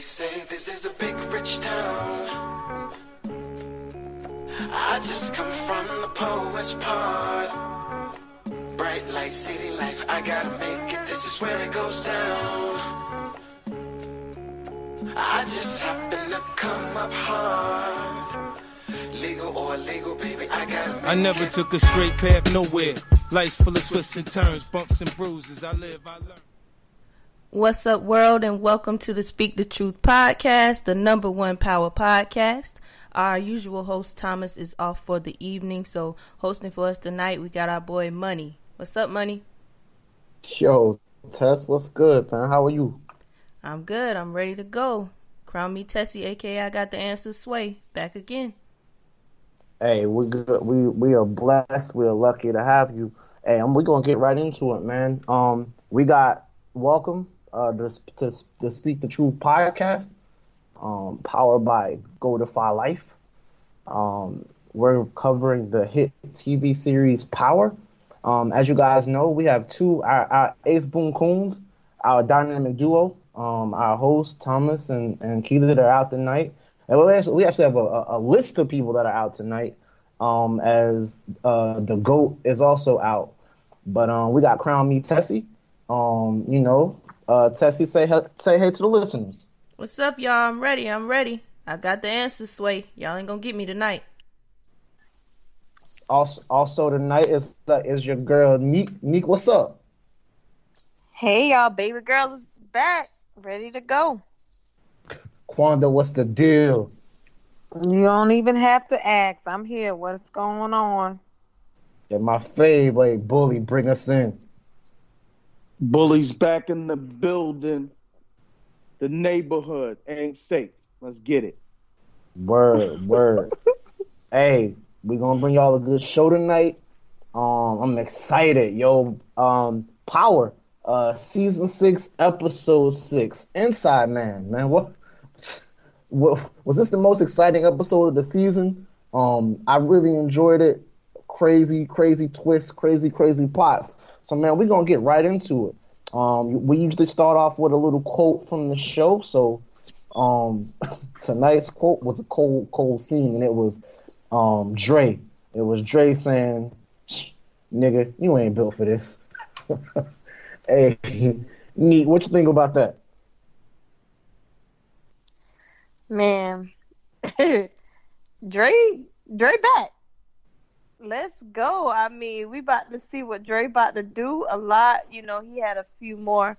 say this is a big rich town. I just come from the poet's part. Bright light, city life, I gotta make it. This is where it goes down. I just happen to come up hard. Legal or illegal, baby, I gotta make I never it. took a straight path nowhere. Life's full of twists and turns, bumps and bruises. I live, I learn. What's up, world, and welcome to the Speak the Truth podcast, the number one power podcast. Our usual host, Thomas, is off for the evening, so hosting for us tonight, we got our boy Money. What's up, Money? Yo, Tess, what's good, man? How are you? I'm good. I'm ready to go. Crown me Tessie, aka I got the answer sway. Back again. Hey, we're good. We we are blessed. We are lucky to have you. Hey, and we're gonna get right into it, man. Um, we got welcome uh to to, to speak the truth podcast. Um, powered by Go Defy Life. Um, we're covering the hit TV series Power. Um, as you guys know, we have two our, our Ace Boom Coons, our dynamic duo. Um, our host Thomas and and Chquita that are out tonight, and we actually, we actually have a, a, a list of people that are out tonight. Um, as uh, the goat is also out, but um, we got Crown Me Tessie. Um, you know, uh, Tessie say he- say hey to the listeners. What's up, y'all? I'm ready. I'm ready. I got the answer sway. Y'all ain't gonna get me tonight. Also, also tonight is uh, is your girl Neek. Neek, what's up? Hey y'all, baby girl is back, ready to go. Quanda, what's the deal? You don't even have to ask. I'm here. What's going on? And my favorite bully, bring us in. Bullies back in the building. The neighborhood ain't safe. Let's get it. Word, word. hey, we gonna bring y'all a good show tonight. Um, I'm excited, yo. Um, Power, uh, season six, episode six, Inside Man, man. What, what was this the most exciting episode of the season? Um, I really enjoyed it. Crazy, crazy twists, crazy, crazy plots. So, man, we're gonna get right into it. Um, we usually start off with a little quote from the show, so um tonight's quote was a cold cold scene and it was um Dre. It was Dre saying, "Nigga, you ain't built for this." hey, Neek. What you think about that? Man, Dre, Dre back. Let's go. I mean, we about to see what Dre about to do a lot. You know, he had a few more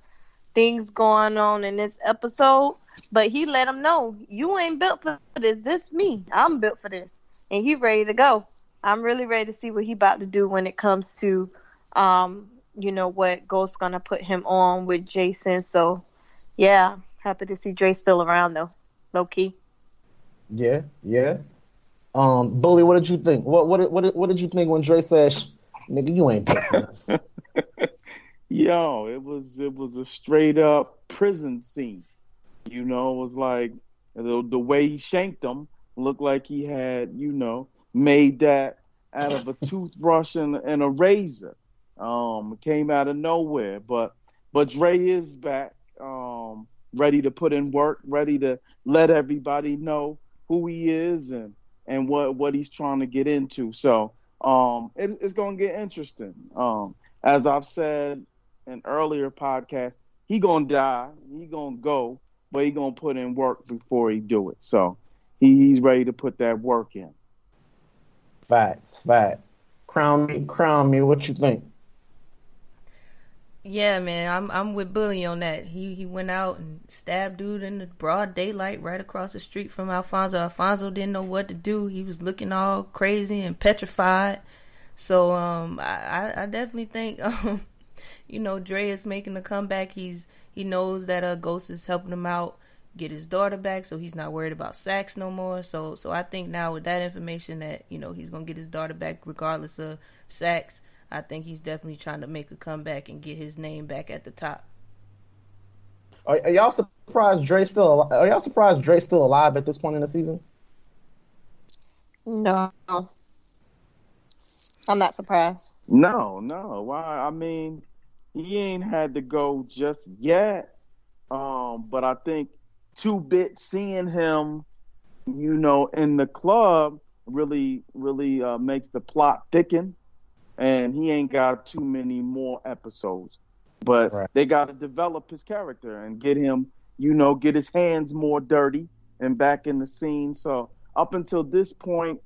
things going on in this episode, but he let him know you ain't built for this. This me. I'm built for this, and he ready to go. I'm really ready to see what he about to do when it comes to, um, you know, what Ghost's gonna put him on with Jason. So, yeah, happy to see Dre still around though, low key. Yeah, yeah. Um, Bully, what did you think? What what what what did you think when Dre said, "Nigga, you ain't built for this"? Yo, it was it was a straight up prison scene. You know, it was like the, the way he shanked him looked like he had, you know, made that out of a toothbrush and, and a razor. Um, came out of nowhere, but but Dre is back, um, ready to put in work, ready to let everybody know who he is and and what what he's trying to get into. So um, it, it's gonna get interesting. Um, as I've said in earlier podcasts, he gonna die, he gonna go, but he gonna put in work before he do it. So he, he's ready to put that work in. Facts, fact. Crown me, crown me. What you think? Yeah, man, I'm I'm with Bully on that. He he went out and stabbed dude in the broad daylight right across the street from Alfonso. Alfonso didn't know what to do. He was looking all crazy and petrified. So um I, I- definitely think um you know Dre is making a comeback. He's he knows that uh Ghost is helping him out get his daughter back so he's not worried about Saxe no more. So so I think now with that information that, you know, he's gonna get his daughter back regardless of Saxe. I think he's definitely trying to make a comeback and get his name back at the top. Are, are y'all surprised Dre still? al- Are y'all surprised Dre still alive at this point in the season? No, I'm not surprised. No, no. Why? I mean, he ain't had to go just yet. Um, but I think Two Bit seeing him, you know, in the club really, really uh, makes the plot thicken, and he ain't got too many more episodes. But Right. they got to develop his character and get him, you know, get his hands more dirty and back in the scene. So up until this point,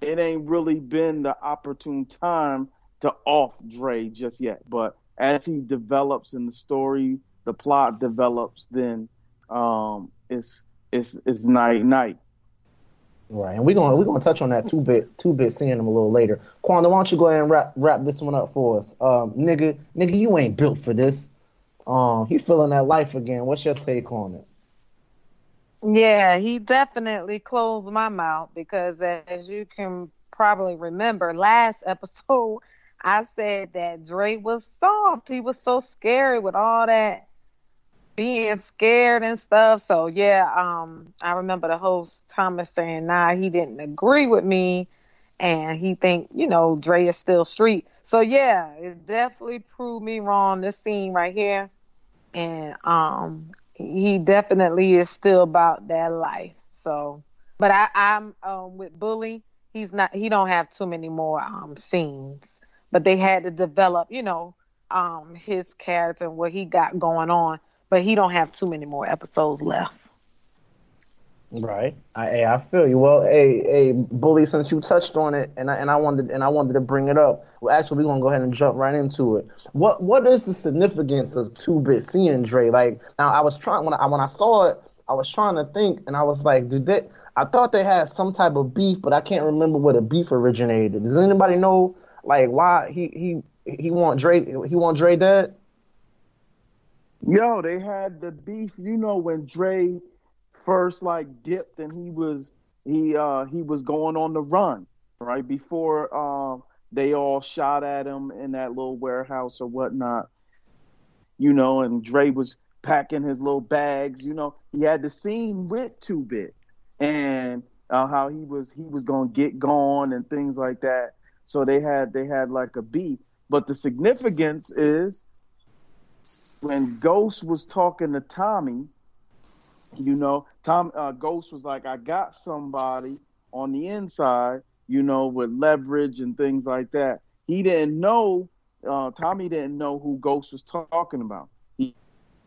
it ain't really been the opportune time to off Dre just yet. But as he develops in the story, the plot develops, then um, it's it's it's night night. Right, and we're gonna we're gonna touch on that two bit two bit seeing them a little later. Quanda, why don't you go ahead and wrap wrap this one up for us? Um, nigga, nigga, you ain't built for this. Um, he feeling that life again. What's your take on it? Yeah, he definitely closed my mouth because, as you can probably remember, last episode I said that Dre was soft. He was so scary with all that being scared and stuff. So yeah, um, I remember the host Thomas saying, "Nah, he didn't agree with me, and he think you know Dre is still street." So yeah, it definitely proved me wrong. This scene right here, and um, he definitely is still about that life. So, but I, I'm um, with Bully. He's not. He don't have too many more um, scenes, but they had to develop, you know, um, his character and what he got going on. But he don't have too many more episodes left. Right. I I feel you. Well, hey, hey, bully, since you touched on it, and I and I wanted and I wanted to bring it up. Well, actually, we're gonna go ahead and jump right into it. What what is the significance of two bit seeing Dre? Like now, I was trying when I when I saw it, I was trying to think, and I was like, dude, they, I thought they had some type of beef, but I can't remember where the beef originated. Does anybody know like why he he he want Dre he want Dre dead? Yo, they had the beef. You know when Dre first like dipped and he was he uh he was going on the run right before um they all shot at him in that little warehouse or whatnot. You know, and Dre was packing his little bags. You know, he had the scene with Two Bit and uh, how he was he was gonna get gone and things like that. So they had they had like a beef. But the significance is when Ghost was talking to Tommy, you know, Tom uh, Ghost was like, "I got somebody on the inside, you know, with leverage and things like that." He didn't know. Uh, Tommy didn't know who Ghost was talking about. He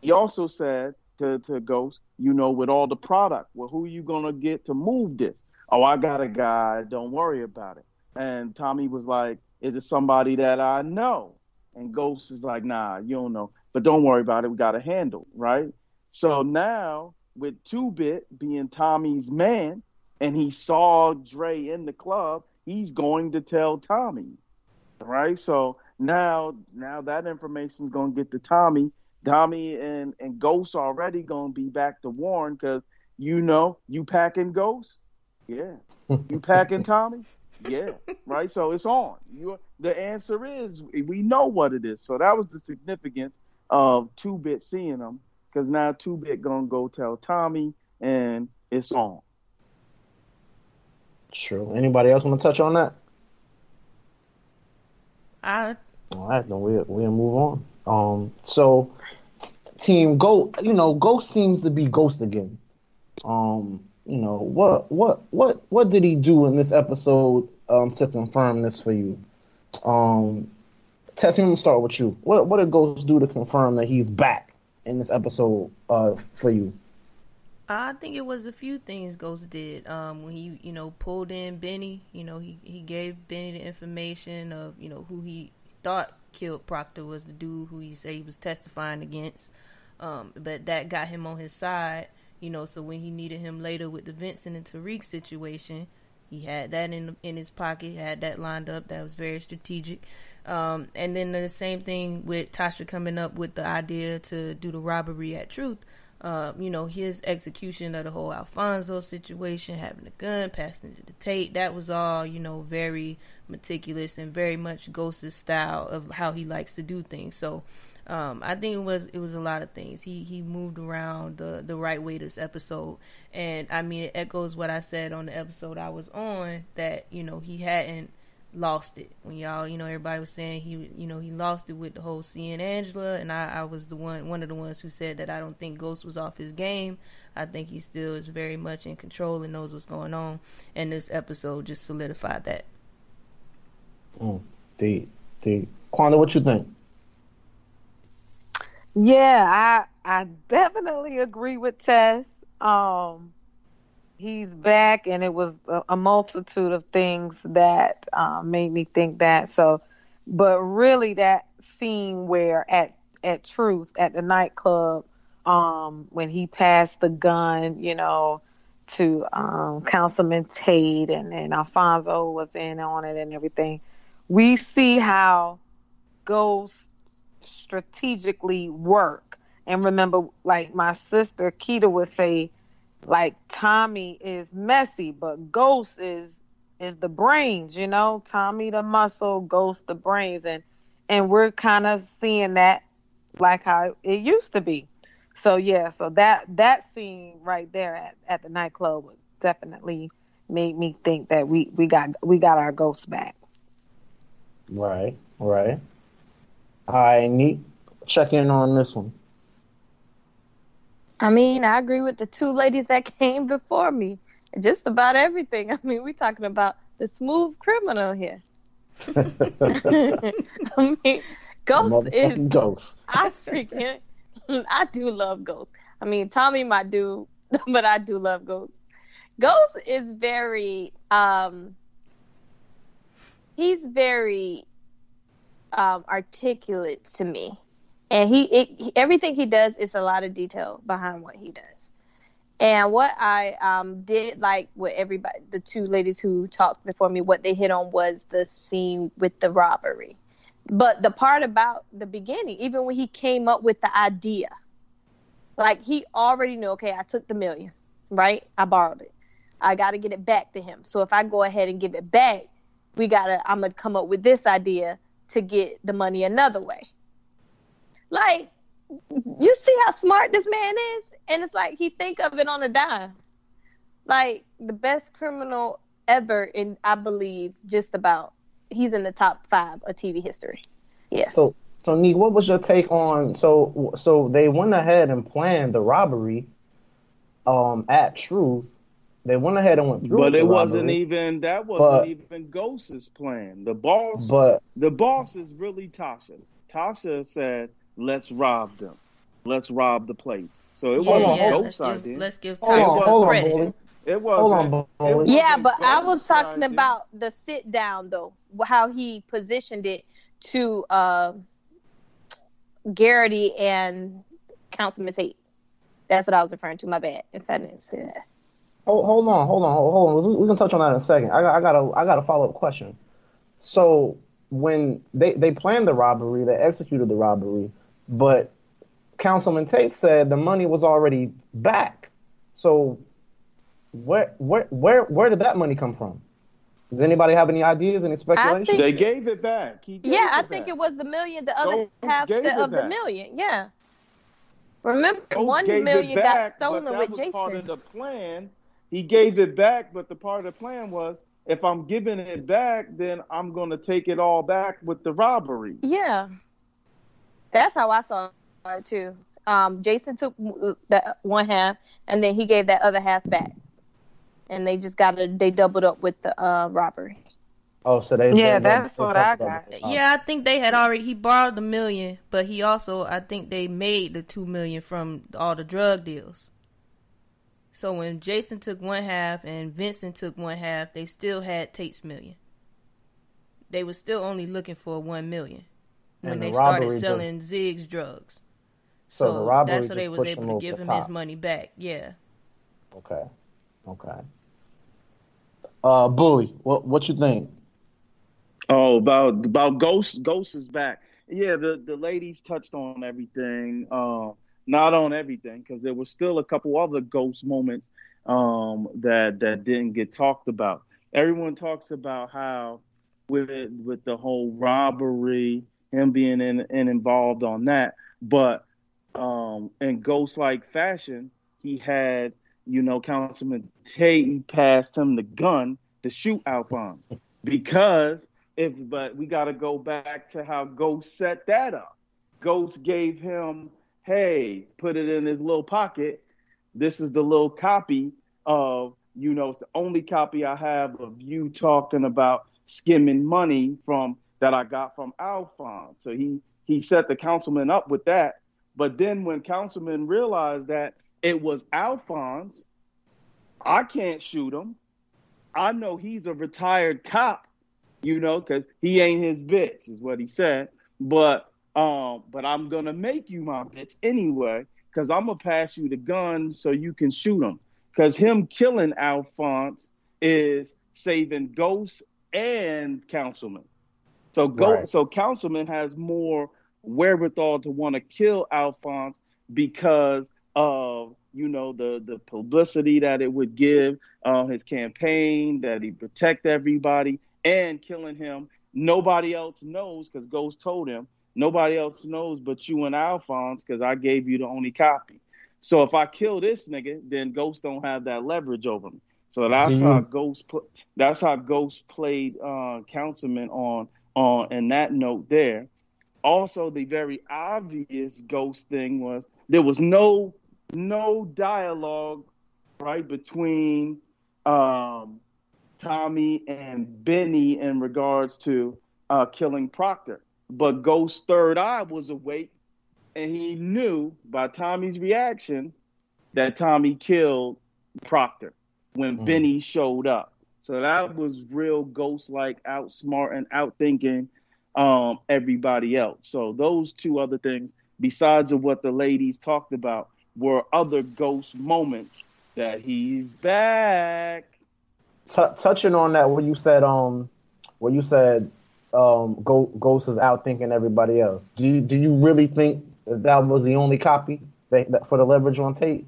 he also said to to Ghost, you know, with all the product, well, who you gonna get to move this? Oh, I got a guy. Don't worry about it. And Tommy was like, "Is it somebody that I know?" And Ghost is like, "Nah, you don't know, but don't worry about it. We got a handle, right?" So now with Two Bit being Tommy's man, and he saw Dre in the club, he's going to tell Tommy, right? So now, now that information is going to get to Tommy. Tommy and and Ghost already going to be back to Warren because you know you packing Ghost, yeah. You packing Tommy, yeah. Right. So it's on. You. The answer is we know what it is. So that was the significance of Two Bit seeing them, because now Two Bit gonna go tell Tommy, and it's on. True. Anybody else want to touch on that? I All right, then we'll we'll move on. Um, so team Go, you know, Ghost seems to be Ghost again. Um, you know, what what what what did he do in this episode um to confirm this for you? Um, Tessie, I'm gonna start with you. What what did Ghost do to confirm that he's back in this episode uh for you? I think it was a few things Ghost did. Um, when he, you know, pulled in Benny, you know, he, he gave Benny the information of, you know, who he thought killed Proctor was the dude who he said he was testifying against. Um, but that got him on his side, you know, so when he needed him later with the Vincent and Tariq situation, he had that in in his pocket, had that lined up. That was very strategic. Um, and then the same thing with Tasha coming up with the idea to do the robbery at Truth. Uh, you know, his execution of the whole Alfonso situation, having a gun, passing it to the Tate, that was all, you know, very meticulous and very much Ghost's style of how he likes to do things. So um, I think it was it was a lot of things. He he moved around the the right way this episode, and I mean it echoes what I said on the episode I was on that you know he hadn't lost it when y'all you know everybody was saying he you know he lost it with the whole seeing Angela and I, I was the one one of the ones who said that I don't think Ghost was off his game. I think he still is very much in control and knows what's going on. And this episode just solidified that. Mm, deep, deep. Quanda, what you think? Yeah, I I definitely agree with Tess. Um, he's back, and it was a, a multitude of things that um, made me think that. So, but really, that scene where at at Truth at the nightclub, um, when he passed the gun, you know, to um, Councilman Tate, and and Alfonso was in on it and everything. We see how Ghost strategically work. And remember, like my sister Chquita would say, like Tommy is messy, but Ghost is is the brains, you know. Tommy the muscle, Ghost the brains, and and we're kind of seeing that like how it used to be. So yeah, so that that scene right there at, at the nightclub definitely made me think that we we got we got our ghost back. Right, right. I need check in on this one. I mean, I agree with the two ladies that came before me. Just about everything. I mean, we're talking about the smooth criminal here. I mean, Ghost is Ghost. I freaking I do love Ghost. I mean, Tommy might do, but I do love Ghost. Ghost is very um he's very um articulate to me. And he, it, everything he does is a lot of detail behind what he does. And what I um, did like with everybody, the two ladies who talked before me, what they hit on was the scene with the robbery. But the part about the beginning, even when he came up with the idea, like he already knew, okay, I took the million, right? I borrowed it. I got to get it back to him. So if I go ahead and give it back, we got to, I'm to come up with this idea to get the money another way. Like, you see how smart this man is? And it's like he think of it on a dime. Like the best criminal ever in I believe just about he's in the top five of TV history. Yeah. So so Nee, what was your take on so so they went ahead and planned the robbery um at Truth. They went ahead and went through But it the wasn't even that wasn't But- even Ghost's plan. The boss But the boss is really Tasha. Tasha said, "Let's rob them. Let's rob the place." So it Yeah, wasn't yeah, Ghost's let's idea. give, let's give hold Tyson on, hold on, credit. Bully. It wasn't. Hold on, it Bully. Yeah, but I was talking idea. about the sit down though, how he positioned it to uh, Garrity and Councilman Tate. That's what I was referring to. My bad. If I didn't say that. Hold, hold on, hold on, hold on. We, we can touch on that in a second. I got, I got a, I got a follow up question. So when they they planned the robbery, they executed the robbery, but Councilman Tate said the money was already back. So where, where, where, where did that money come from? Does anybody have any ideas, any speculation? think- They gave it back. Gave Yeah, I it think it was the million, the other Ghost half the, it of the million. Yeah. Remember, Ghost one gave it million back, got but stolen that with was Jason. Part of the plan, he gave it back, but the part of the plan was if I'm giving it back, then I'm going to take it all back with the robbery. Yeah, that's how I saw it too. Um, Jason took that one half, and then he gave that other half back, and they just got it. They doubled up with the uh, robbery. Oh, so they Yeah, they- that's they- what they- I got. Yeah, I think they had already. He borrowed the million, but he also, I think, they made the two million from all the drug deals. So when Jason took one half and Vincent took one half, they still had Tate's million. They were still only looking for one million when the they started selling just- Ziggs drugs. So So, the robbery that's how they was able to give the him his money back. Yeah. Okay, okay. Uh, Bully, what what you think? Oh, about about Ghost. Ghost is back. Yeah, the the ladies touched on everything. Um, not on everything because there was still a couple other Ghost moments um, that that didn't get talked about. Everyone talks about how with with the whole robbery, him being in, in involved on that, but um, in Ghost like fashion, he had you know Councilman Tate passed him the gun to shoot Alphonse because if but we got to go back to how Ghost set that up. Ghost gave him, hey, put it in his little pocket. This is the little copy of, you know, it's the only copy I have of you talking about skimming money from that I got from Alphonse. So he he set the councilman up with that. But then when councilman realized that it was Alphonse, I can't shoot him. I know he's a retired cop, you know, because he ain't his bitch, is what he said. But um, but I'm gonna make you my bitch anyway, because I'm gonna pass you the gun so you can shoot him. Because him killing Alphonse is saving ghosts and Councilman. So go Right. so Councilman has more wherewithal to want to kill Alphonse because of you know the the publicity that it would give uh, his campaign, that he protect everybody, and killing him. Nobody else knows because Ghost told him nobody else knows but you and Alphonse because I gave you the only copy. So if I kill this nigga, then Ghost don't have that leverage over me. So that's you- how Ghost put. That's how Ghost played uh, Councilman on on in that note there. Also, the very obvious Ghost thing was there was no no dialogue right between um, Tommy and Benny in regards to uh, killing Proctor. But Ghost's third eye was awake, and he knew by Tommy's reaction that Tommy killed Proctor when Mhm. Benny showed up. So that was real ghost like outsmart and outthinking um, everybody else. So those two other things, besides of what the ladies talked about, were other ghost moments that he's back. T- touching on that, what you said, um, what you said, um, Go- Ghost is out thinking everybody else. Do you do you really think that, that was the only copy that, that for the leverage on tape?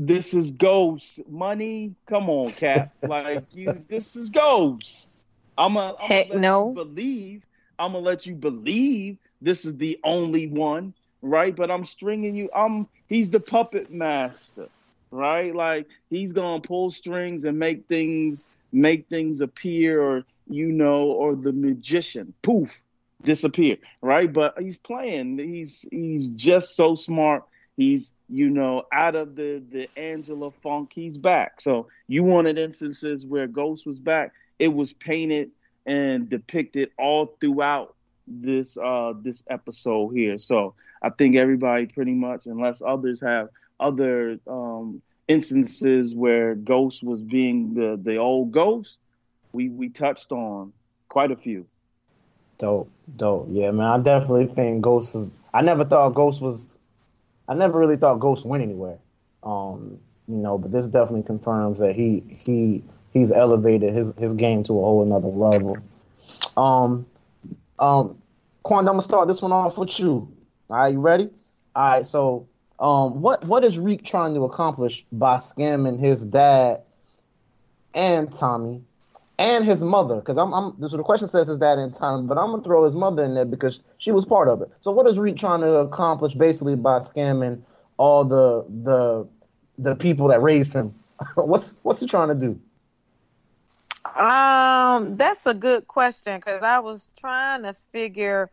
This is ghost money. Come on, Cap. like you, this is ghost. I'm a Heck let no. You believe. I'm gonna let you believe this is the only one, right? But I'm stringing you. I'm. He's the puppet master, right? Like he's gonna pull strings and make things make things appear, or you know, or the magician, poof, disappear, right? But he's playing. He's he's just so smart. He's you know out of the the Angela funk. He's back. So you wanted instances where Ghost was back. It was painted and depicted all throughout this uh this episode here. So I think everybody pretty much, unless others have other um instances where Ghost was being the the old Ghost, we we touched on quite a few. Dope, dope. Yeah, man. I definitely think Ghost is. I never thought Ghost was. I never really thought Ghost went anywhere. Um, you know, but this definitely confirms that he he he's elevated his his game to a whole another level. Um, um, Quan, I'm gonna start this one off with you. All right, you ready? All right. So, um, what what is Reek trying to accomplish by scamming his dad and Tommy and his mother, because I'm, I'm. The question says his dad in time, but I'm gonna throw his mother in there because she was part of it. So what is Reek trying to accomplish basically by scamming all the the the people that raised him? what's what's he trying to do? Um, that's a good question because I was trying to figure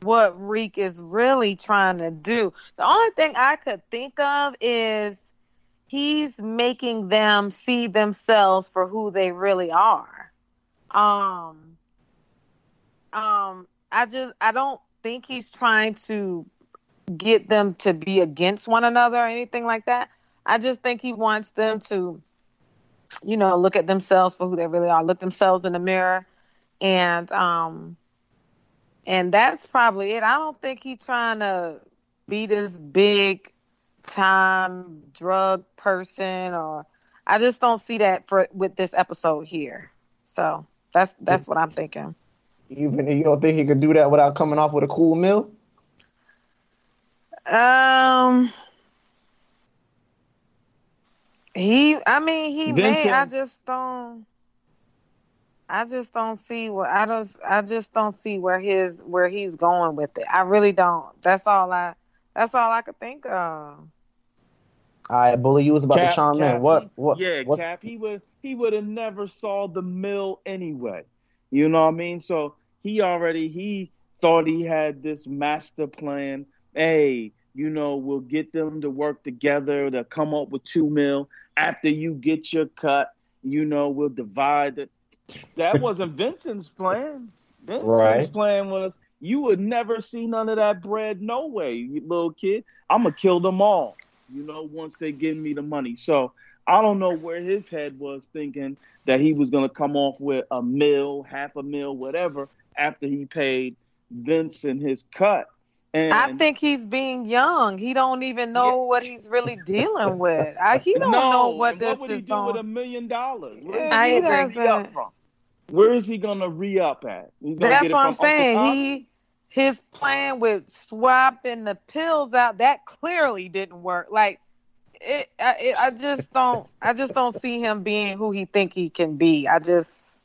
what Reek is really trying to do. The only thing I could think of is he's making them see themselves for who they really are. Um, um, I just I don't think he's trying to get them to be against one another or anything like that. I just think he wants them to you know, look at themselves for who they really are, look themselves in the mirror, and um, and that's probably it. I don't think he's trying to be this big time drug person, or I just don't see that for with this episode here. So that's that's what I'm thinking. Even you don't think he could do that without coming off with a cool meal? Um. He, I mean, he may. I just don't. I just don't see what I don't. I just don't see where his where he's going with it. I really don't. That's all I. That's all I could think of. All right, bully, you was about to Cap- chime Cap, in. What what? Yeah, what's, Cap. He would he would have never saw the mill anyway. You know what I mean? So he already he thought he had this master plan. Hey, you know, we'll get them to work together to come up with two mil. After you get your cut, you know, we'll divide it. That wasn't Vincent's plan. Vincent's Right. plan was you would never see none of that bread, no way, you little kid. I'm gonna kill them all, you know, once they give me the money. So I don't know where his head was thinking that he was gonna come off with a mill, half a mill, whatever, after he paid Vincent his cut. And I think he's being young. He don't even know what he's really dealing with. I, he don't no, know what this what would he is do with a million dollars? Where is he re-up from? Where is he gonna re up at? That's what I'm saying. He his plan with swapping the pills out that clearly didn't work. Like it, I, it, I just don't. I just don't see him being who he think he can be. I just,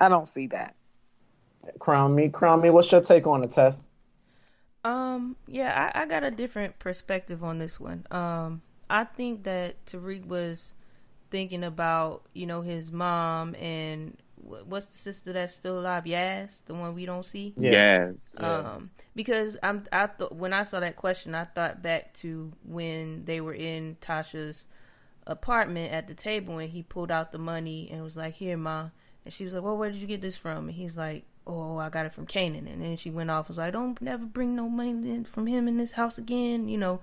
I don't see that. Crown me, crown me. What's your take on the test? Um, yeah, I, I got a different perspective on this one. Um, I think that Tariq was thinking about, you know, his mom and wh- what's the sister that's still alive? Yaz, the one we don't see. Yes. Um, because I'm, I thought when I saw that question, I thought back to when they were in Tasha's apartment at the table, and he pulled out the money and was like, "Here, ma," and she was like, "Well, where did you get this from?" And he's like, "Oh, I got it from Kanan." And then she went off, was like, "Don't never bring no money in from him in this house again," you know.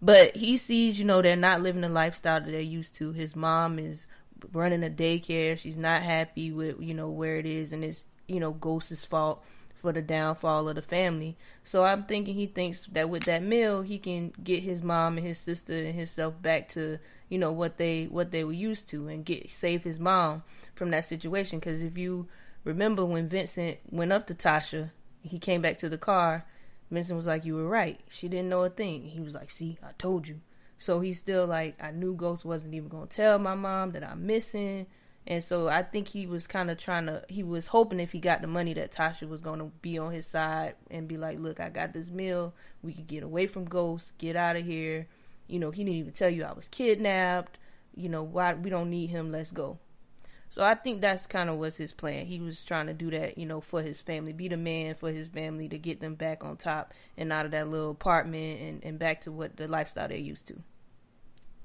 But he sees, you know, they're not living the lifestyle that they're used to. His mom is running a daycare. She's not happy with, you know, where it is, and it's, you know, Ghost's fault for the downfall of the family. So I'm thinking he thinks that with that meal, he can get his mom and his sister and himself back to, you know, what they what they were used to, and get save his mom from that situation. Because if you remember when Vincent went up to Tasha, he came back to the car. Vincent was like, "You were right. She didn't know a thing." He was like, "See, I told you." So he's still like, "I knew Ghost wasn't even gonna tell my mom that I'm missing." And so I think he was kind of trying to. He was hoping if he got the money that Tasha was gonna be on his side and be like, "Look, I got this meal. We could get away from Ghost. Get out of here." You know, he didn't even tell you I was kidnapped. You know, why we don't need him. Let's go. So I think that's kind of was his plan. He was trying to do that, you know, for his family, be the man for his family to get them back on top and out of that little apartment and, and back to what the lifestyle they're used to.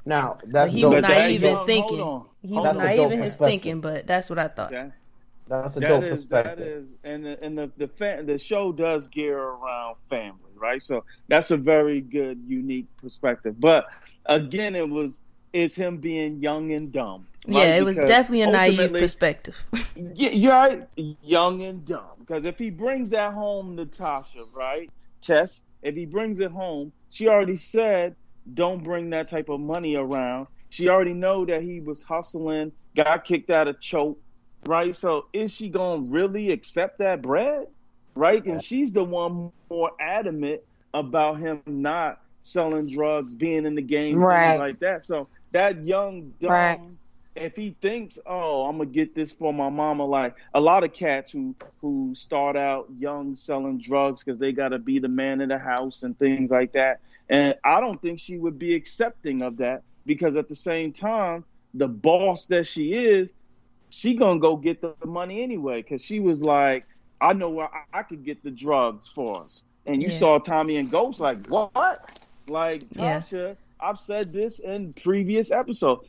Now But that's he dope. was But that naive in thinking. hold on. He Hold was on. That's a naive in his thinking, but that's what I thought. That, That's a that dope is perspective. is and the, and the the fa- the show does gear around family, right? So that's a very good, unique perspective. But again, it was it's him being young and dumb. Right? Yeah, it was definitely a naive perspective. Yeah, you're. Young and dumb. Because if he brings that home to Tasha, right? Tess, if he brings it home, she already said, don't bring that type of money around. She already know that he was hustling, got kicked out of choke, right? So is she going to really accept that bread? Right? And she's the one more adamant about him not selling drugs, being in the game, Right. like that. So that young dumb Right. If he thinks, oh, I'm gonna get this for my mama, like a lot of cats who who start out young selling drugs because they gotta be the man in the house and things like that. And I don't think she would be accepting of that because at the same time, the boss that she is, she gonna go get the money anyway because she was like, I know where I, I could get the drugs for us. And you Yeah. saw Tommy and Ghost like, what? Like Yeah. Tasha, I've said this in previous episodes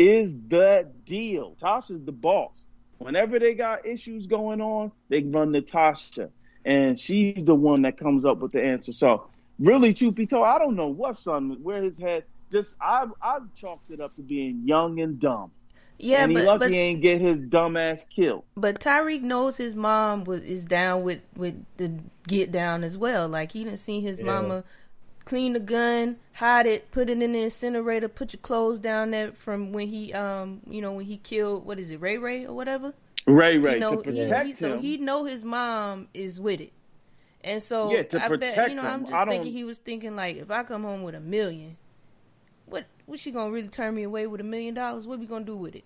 is the deal. Tasha's the boss. Whenever they got issues going on, they run to Tasha, and she's the one that comes up with the answer. So, really, truth be told, I don't know what son where his head. Just I've I've chalked it up to being young and dumb, yeah, and he but lucky but, he ain't get his dumb ass killed. but Tariq knows his mom was is down with with the get down as well. Like he didn't see his Yeah. mama clean the gun, hide it, put it in the incinerator, put your clothes down there from when he um you know when he killed what is it Ray Ray or whatever. Ray Ray you know, to he, protect he, so him. he know his mom is with it, and so Yeah, to I bet you know him. I'm just I thinking he was thinking like if I come home with a million, what what she gonna really turn me away with a million dollars? What we gonna do with it?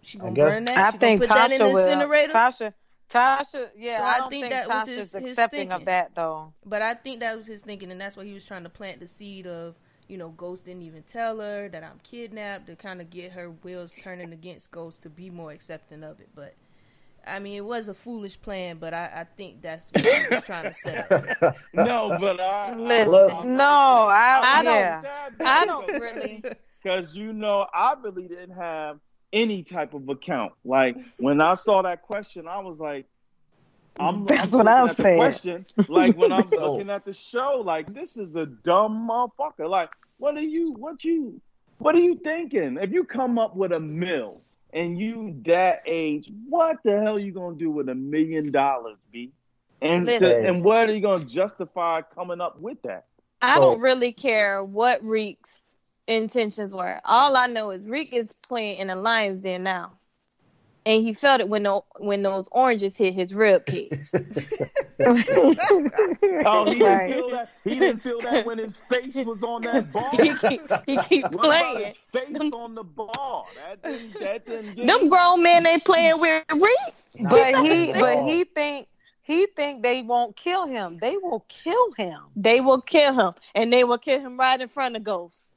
She gonna guess- burn that? I she think gonna put that in the Tasha will. incinerator? Tasha, Tasha, yeah, So I, I don't think think, that was Tasha's his- his accepting thinking. of that though. But I think that was his thinking, and that's why he was trying to plant the seed of, you know, Ghost didn't even tell her that I'm kidnapped to kind of get her wheels turning against Ghost to be more accepting of it. But I mean, it was a foolish plan, but I, I think that's what he was trying to set up. No, but I, Listen, no, I, I don't- yeah. I don't really. because you know I really didn't have any type of account. Like when I saw that question, I was like, I'm, That's I'm what I looking saying. question. Like when I'm So- looking at the show, like this is a dumb motherfucker. Like what are you? What you? What are you thinking? If you come up with a mill and you that age, what the hell are you gonna do with a million dollars, B? And to, and what are you gonna justify coming up with that? I So- don't really care what Reek's intentions were. All I know is Reek is playing in the Lions Den now. And he felt it when the, when those oranges hit his rib cage. Oh, he didn't Right. feel that. He didn't feel that when his face was on that ball. he keep he keep What about playing. his face on the ball? That didn't. That didn't get Them him. grown men ain't playing with Reek. But he, Nah, but he think he think they won't kill him. They will kill him. They will kill him, and they will kill him right in front of Ghost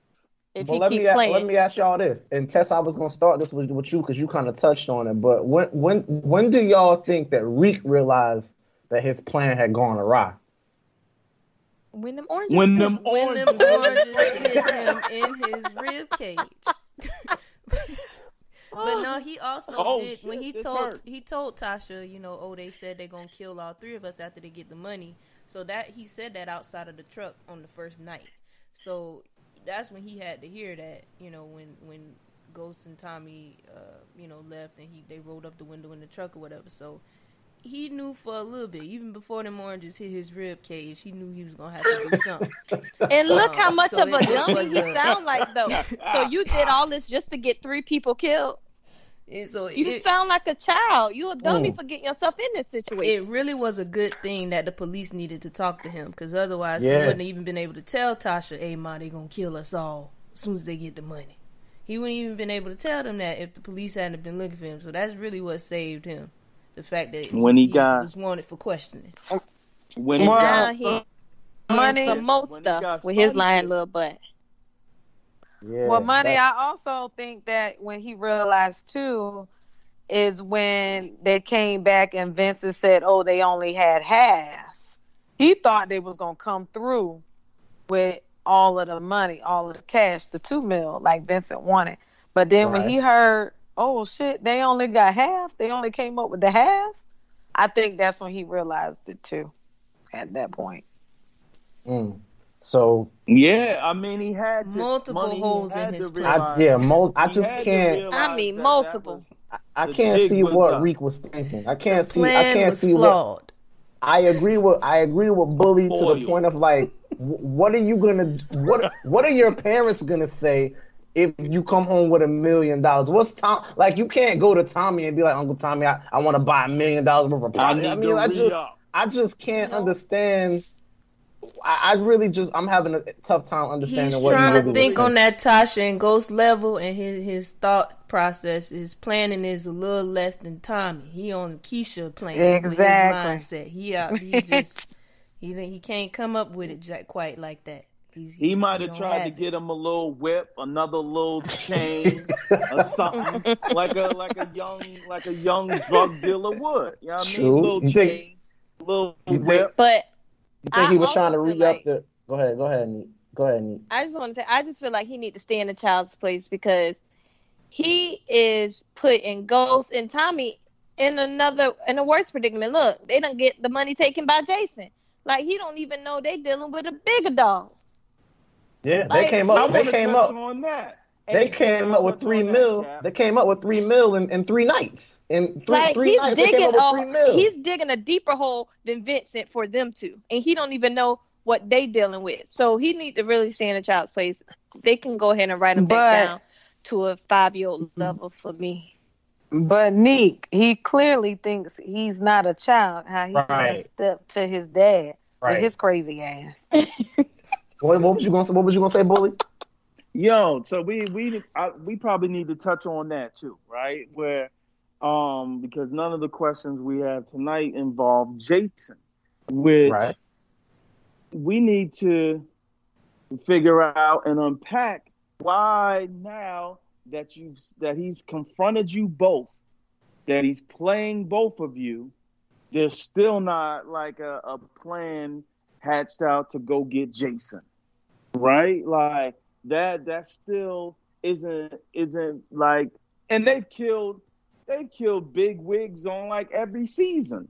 if But he let keep me playing. let me ask y'all this. And Tess, I was gonna start this with, with you because you kind of touched on it. But when when when do y'all think that Reek realized that his plan had gone awry? when them oranges, When them When them oranges. oranges hit him in his rib cage. But no, he also Oh, did when he told hurt. he told Tasha, you know, oh they said they're gonna kill all three of us after they get the money. So that he said that outside of the truck on the first night. So that's when he had to hear that, you know, when when Ghost and Tommy, uh, you know, left and he they rolled up the window in the truck or whatever. So he knew for a little bit, even before them oranges hit his rib cage, he knew he was gonna have to do something. And look how Um, much so of a dummy he a- sound like though. So you did all this just to get three people killed. And so You it, sound like a child. You a dummy Mm. for getting yourself in this situation. it really was a good thing that the police needed to talk to him because otherwise he wouldn't have even been able to tell Tasha, "Hey, ma, they gonna kill us all as soon as they get the money." He wouldn't even been able to tell them that if the police hadn't been looking for him. So that's really what saved him. The fact that When he got- was wanted for questioning. When he Well, now got he some- money Money- some more when he stuff got with his lying little butt. Yeah. well, money. that- I also think that when he realized too, is when they came back and Vincent said, "Oh, they only had half." He thought they was gonna come through with all of the money, all of the cash, the two mil, like Vincent wanted. But then when he heard, "Oh shit, they only got half," they only came up with the half. I think that's when he realized it too. At that point. Mm. So Yeah, I mean he had to, Multiple money, holes had in his plan. realize- I yeah, most I just can't I mean, that that multiple. was- I the can't see what up. Reek was thinking. I can't see I can't was see what flawed. I agree with I agree with Bully to the point of like, what are you gonna what what are your parents gonna say if you come home with a million dollars? What's Tom like? You can't go to Tommy and be like, Uncle Tommy, I, I want to buy a million dollars worth of property. need I mean, I just up. I just can't No. understand. I, I really just I'm having a tough time understanding He's what he trying to think on that Tasha and Ghost level, and his his thought process, his planning is a little less than Tommy. He on Keisha plan Exactly. with his mindset. He out, he just he he can't come up with it jack- quite like that. He's, He he's- might have tried to it. get him a little whip, another little chain, or something like a like a young like a young drug dealer would. You know what I True. mean? Little You think- chain, little whip. But You think he was trying to also re up like- the? Go ahead, go ahead, Neek. Go ahead, Neek. I just want to say, I just feel like he need to stay in the child's place because he is putting Ghost and Tommy in another in a worse predicament. Look, they don't get the money taken by Jason. Like he don't even know they dealing with a bigger dog. Yeah, they came up. They came up. on that. They came up with three mil. They came up with three mil in, in three nights. In three, like three he's nights, they digging came up with three a, mil. he's digging a deeper hole than Vincent for them to, and he don't even know what they dealing with. So he need to really stay in the child's place. They can go ahead and write him But- back down to a five year old level for me. But Neek, he clearly thinks he's not a child. How he Right. can step to his dad right. with his crazy ass. what, what was you gonna say? What was you gonna say, bully? Yo, so we we I, we probably need to touch on that too, right? Where um because none of the questions we have tonight involve Jason, which Right. we need to figure out and unpack why now that you've that he's confronted you both that he's playing both of you, there's still not like a, a plan hatched out to go get Jason, right? Like that. That still isn't isn't like, and they've killed they've killed big wigs on like every season,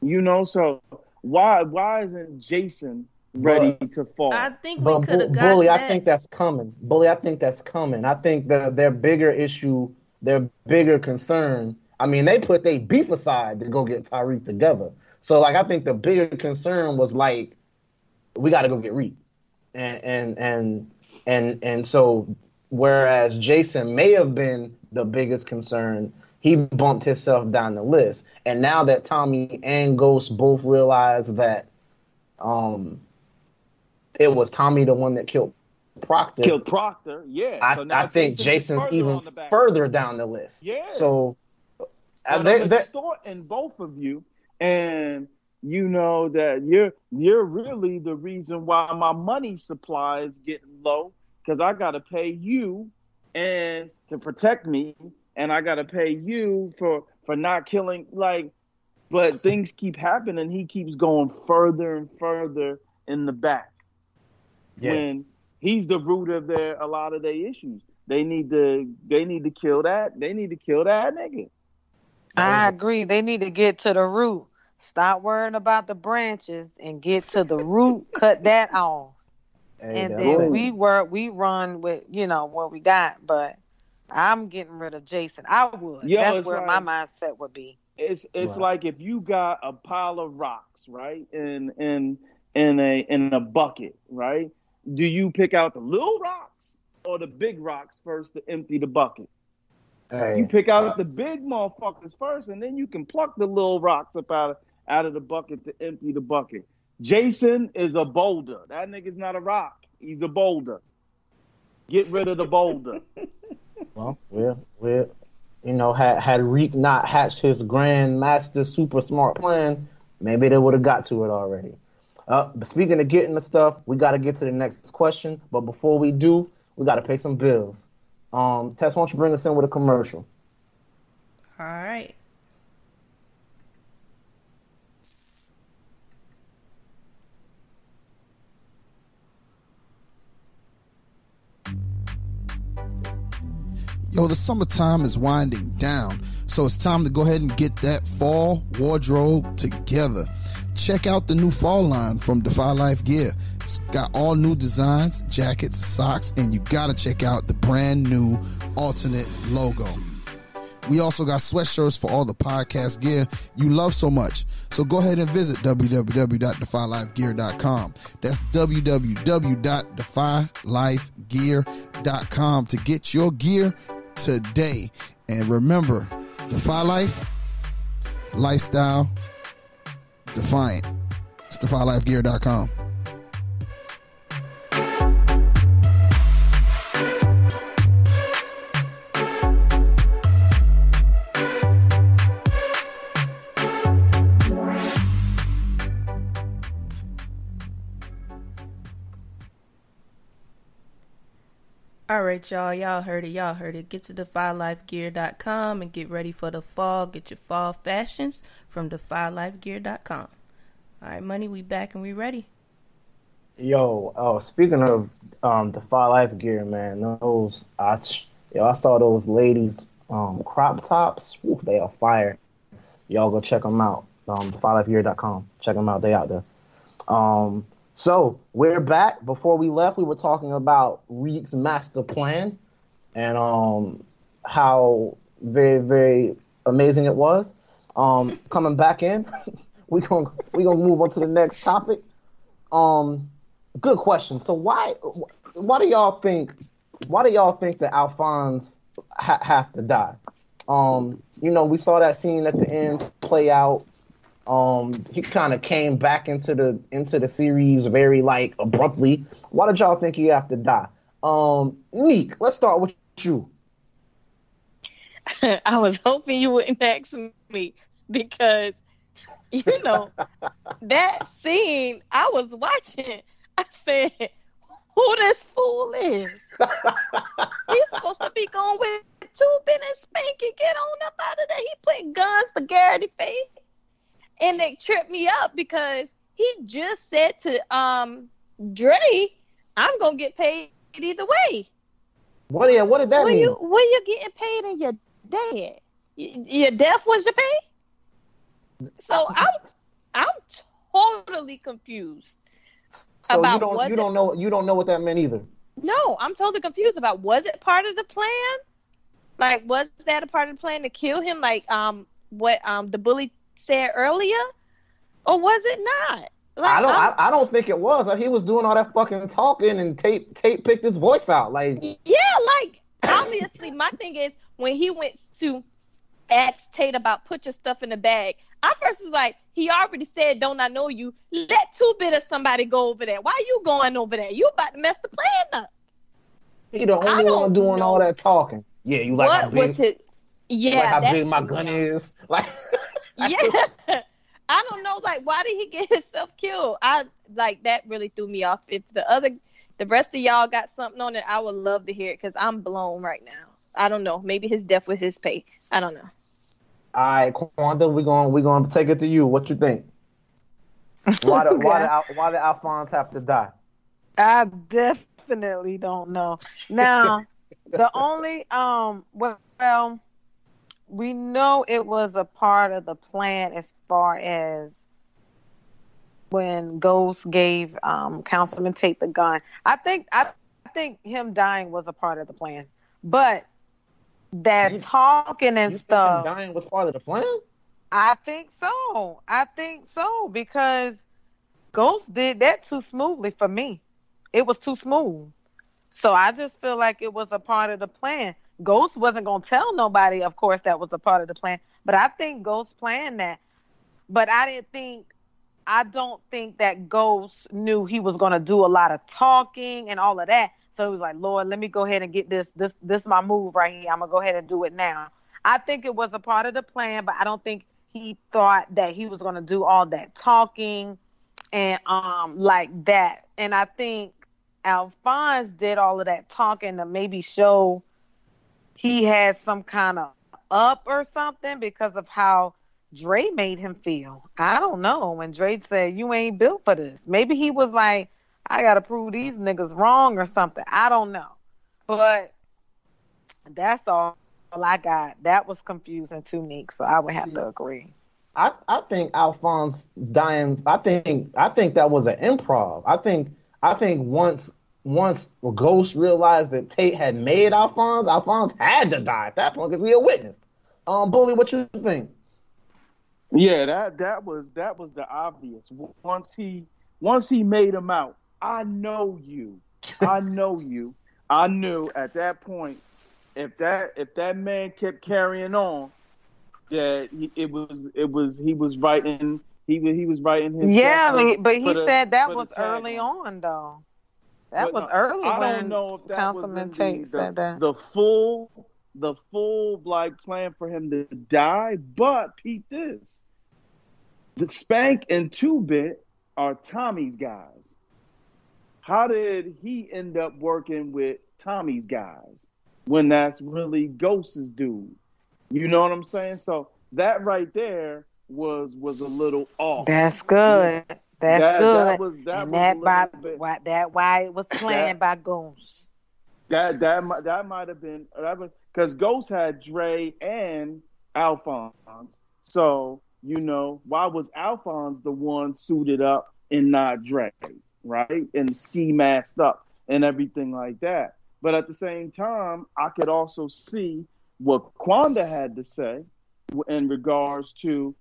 you know. So why why isn't Jason ready but, to fall? I think we But could have Bu- got bully, to I think that's coming. Bully, I think that's coming. I think the their bigger issue, their bigger concern. I mean, they put their beef aside to go get Tariq together. So like, I think the bigger concern was like, we got to go get Reek, and and and and and so whereas Jason may have been the biggest concern, he bumped himself down the list. And now that Tommy and Ghost both realize that, um, it was Tommy the one that killed Proctor. Killed Proctor, yeah. I, So I think Jason's even further down the list. Yeah. So uh, But they- I'm they- extorting both of you, and you know that you're you're really the reason why my money supply is getting low because I got to pay you and to protect me, and I got to pay you for for not killing like. But things keep happening. He keeps going further and further in the back yeah. when he's the root of their a lot of their issues. They need to they need to kill that. They need to kill that nigga. I agree. They need to get to the root. Stop worrying about the branches and get to the root. Cut that off, Hey, and that's then it. we work. We run with you know what we got. But I'm getting rid of Jason. I would. Yo, That's where like- my mindset would be. It's it's Right. like if you got a pile of rocks, right, in in in a in a bucket, right? Do you pick out the little rocks or the big rocks first to empty the bucket? Hey, You pick out uh, the big motherfuckers first, and then you can pluck the little rocks up out of out of the bucket to empty the bucket. Jason is a boulder. That nigga's not a rock. He's a boulder. Get rid of the boulder. well, we're we're you know had had Reek not hatched his grand master super smart plan, maybe they would have got to it already. Uh, but speaking of getting the stuff, we got to get to the next question. But before we do, we got to pay some bills. Um, Tess, why don't you bring us in with a commercial? All right. Yo, the summertime is winding down, so it's time to go ahead and get that fall wardrobe together. Check out the new fall line from Defy Life Gear. It's got all new designs, jackets, socks, and you gotta check out the brand new alternate logo. We also got sweatshirts for all the podcast gear you love so much. So go ahead and visit www.defylifegear.com. That's www.defylifegear.com to get your gear today. And remember, Defy Life, lifestyle, defiant. It's defylifegear.com. All right, y'all. Y'all heard it. Y'all heard it. Get to defylifegear.com and get ready for the fall. Get your fall fashions from defylifegear.com. All right, money. We back and we ready. Yo, oh, speaking of um, Defy Life gear, man, those I, yo, I saw those ladies um, crop tops. They are fire. Y'all go check them out. Um, DefyLifeGear.com. Check them out. They out there. Um, so we're back. Before we left, we were talking about Reek's master plan and um, how very, very amazing it was. Um, coming back in, we gonna we gonna move on to the next topic. Um, good question. So why why do y'all think why do y'all think that Alphonse ha- have to die? Um, you know, we saw that scene at the end play out. Um, he kind of came back into the into the series very like abruptly. Why did y'all think he have to die? Um, Neek, let's start with you. I was hoping you wouldn't ask me because you know that scene I was watching. I said, "Who this fool is? He's supposed to be going with Two Bit and Spanky. Get on up out of there. He guns to and it tripped me up because he just said to um Dre, "I'm gonna get paid either way." What? did What did that when mean? You, when you getting paid and you're dead, your death was your pay. So I'm I'm totally confused so about you don't you it, don't know you don't know what that meant either. No, I'm totally confused about was it part of the plan? Like was that a part of the plan to kill him? Like um what um the bully said earlier, or was it not? Like, I don't I, I don't think it was. He was doing all that fucking talking and Tate Tate picked his voice out. Like yeah, like obviously, my thing is when he went to ask Tate about put your stuff in the bag. I first was like, he already said, "Don't I know you?" Let two bit of somebody go over there. Why you going over there? You about to mess the plan up. he the only one doing all that talking. Yeah, you like how what big, was his? Yeah, like how big my gun is. Like yeah i don't know like why did he get himself killed i like that really threw me off if the other the rest of y'all got something on it i would love to hear it because i'm blown right now i don't know maybe his death was his pay i don't know All right, Quanda, we're going we're gonna take it to you. What you think? Why did why did Al- why did Alphonse have to die? I definitely don't know. Now, the only um well, well, we know it was a part of the plan as far as when Ghost gave um Councilman Tate the gun. I think I, I think him dying was a part of the plan. But that You- talking and You think him stuff dying was part of the plan? I think so. I think so because Ghost did that too smoothly for me. It was too smooth. So I just feel like it was a part of the plan. Ghost wasn't gonna tell nobody, of course, that was a part of the plan. But I think Ghost planned that. But I didn't think I don't think that Ghost knew he was gonna do a lot of talking and all of that. So he was like, Lord, let me go ahead and get this this this my move right here. I'm gonna go ahead and do it now. I think it was a part of the plan, but I don't think he thought that he was going to do all that talking and um like that. And I think Alphonse did all of that talking to maybe show he had some kind of up or something because of how Dre made him feel. I don't know. When Dre said, You ain't built for this. Maybe he was like, I got to prove these niggas wrong or something. I don't know. But that's all I got. That was confusing to me, so I would have to agree. I, I think Alphonse dying. I think I think that was an improv. I think I think once once Ghost realized that Tate had made Alphonse, Alphonse had to die at that point because he a witness. Um, bully, what you think? Yeah, that that was that was the obvious. Once he once he made him out, I know you, I know you. I knew at that point if that if that man kept carrying on, that he, it was it was he was writing he was he was writing his Yeah, death but, but he for the- said that was tag early on, though. That But was no, early I when don't know if that Councilman was Tate the, said that. the full the full like plan for him to die. But Pete this. The Spank and Two Bit are Tommy's guys. How did he end up working with Tommy's guys when that's really Ghost's dude? You know what I'm saying? So that right there was was a little off. That's good. That's That- good. that was- that and that by why, that why it was planned by Goons. That that might that might have been because Ghost had Dre and Alphonse. So you know why was Alphonse the one suited up and not Dre, right? And ski masked up and everything like that. But at the same time, I could also see what Quanda had to say in regards to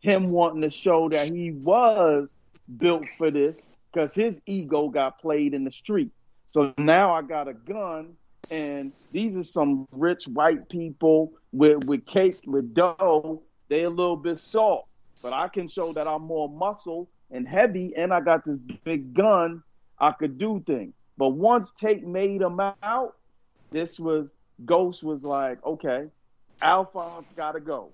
him wanting to show that he was built for this because his ego got played in the street. So now I got a gun, and these are some rich white people with with cake with dough. They a little bit soft, but I can show that I'm more muscle and heavy, and I got this big gun. I could do things. But once Tate made him out, this was Ghost was like, okay, Alphonse got to go.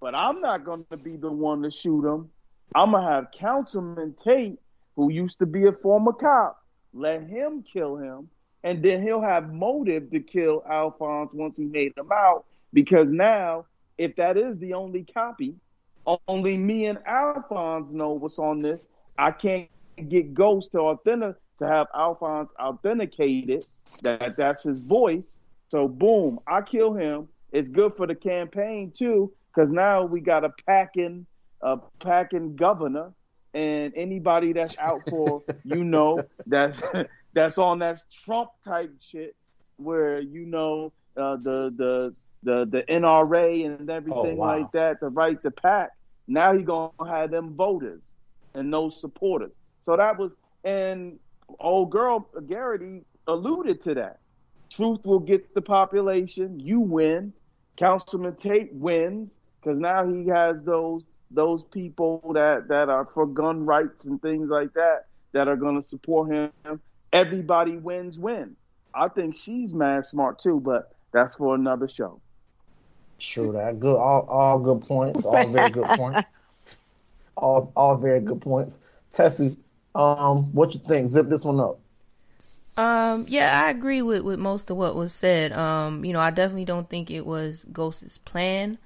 But I'm not going to be the one to shoot him. I'm to have Councilman Tate, who used to be a former cop, let him kill him. And then he'll have motive to kill Alphonse once he made him out. Because now, if that is the only copy, only me and Alphonse know what's on this. I can't get Ghost to authentic to have Alphonse authenticated that that's his voice. So boom, I kill him. It's good for the campaign too, because now we got a packing a packing governor and anybody that's out for you know that's that's on that Trump type shit where you know uh, the the the the NRA and everything wow. like that, the right to pack. Now he gonna have them voters and those supporters. So that was and old girl Garrity alluded to that. Truth will get the population. You win. Councilman Tate wins because now he has those those people that that are for gun rights and things like that that are going to support him. Everybody wins win. I think she's mad smart too, but that's for another show. True that. Good. All all good points. All very good points. All all very good points. Tessie, um, what you think? Zip this one up. Um, yeah, I agree with, with most of what was said. Um, you know, I definitely don't think it was Ghost's plan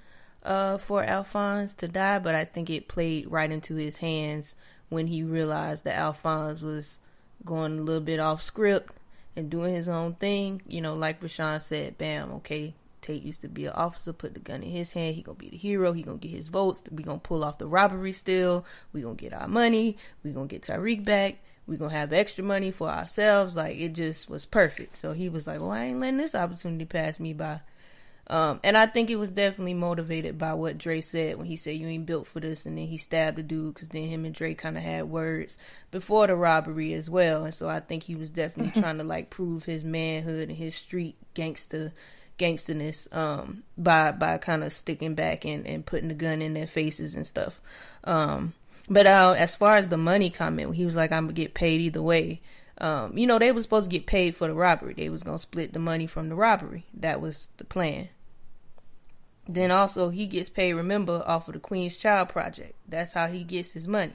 uh, for Alphonse to die, but I think it played right into his hands when he realized that Alphonse was going a little bit off script and doing his own thing. You know, like Rashawn said, bam, okay, Tate used to be an officer, put the gun in his hand. He gonna be the hero. He gonna get his votes. We gonna pull off the robbery still. We gonna get our money. We gonna get Tariq back. We gonna have extra money for ourselves. Like it just was perfect. So he was like, "Well, I ain't letting this opportunity pass me by." Um, and I think it was definitely motivated by what Dre said when he said you ain't built for this, and then he stabbed the dude because then him and Dre kind of had words before the robbery as well, and so I think he was definitely trying to like prove his manhood and his street gangster gangsterness um, by by kind of sticking back and, and putting the gun in their faces and stuff. Um, but uh, as far as the money comment, he was like, "I'm gonna get paid either way." Um, you know, they were supposed to get paid for the robbery. They was gonna split the money from the robbery. That was the plan. Then also he gets paid, remember, off of the Queen's Child Project. That's how he gets his money.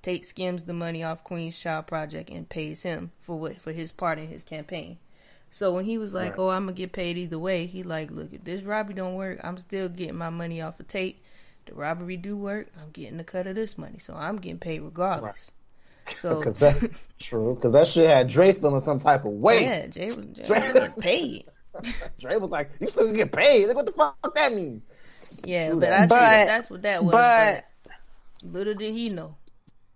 Tate skims the money off Queen's Child Project and pays him for what for his part in his campaign. So when he was like, Right. "Oh, I'm gonna get paid either way," he like, "Look, if this robbery don't work, I'm still getting my money off of Tate. The robbery do work, I'm getting a cut of this money, so I'm getting paid regardless." So Because that true. Because that shit had Dre feeling some type of way. yeah, Jay was, Jay was getting paid. Dre was like, "You still get paid? Like, what the fuck that mean?" Yeah, True but that. I think But- that's what that was. but- But, little did he know,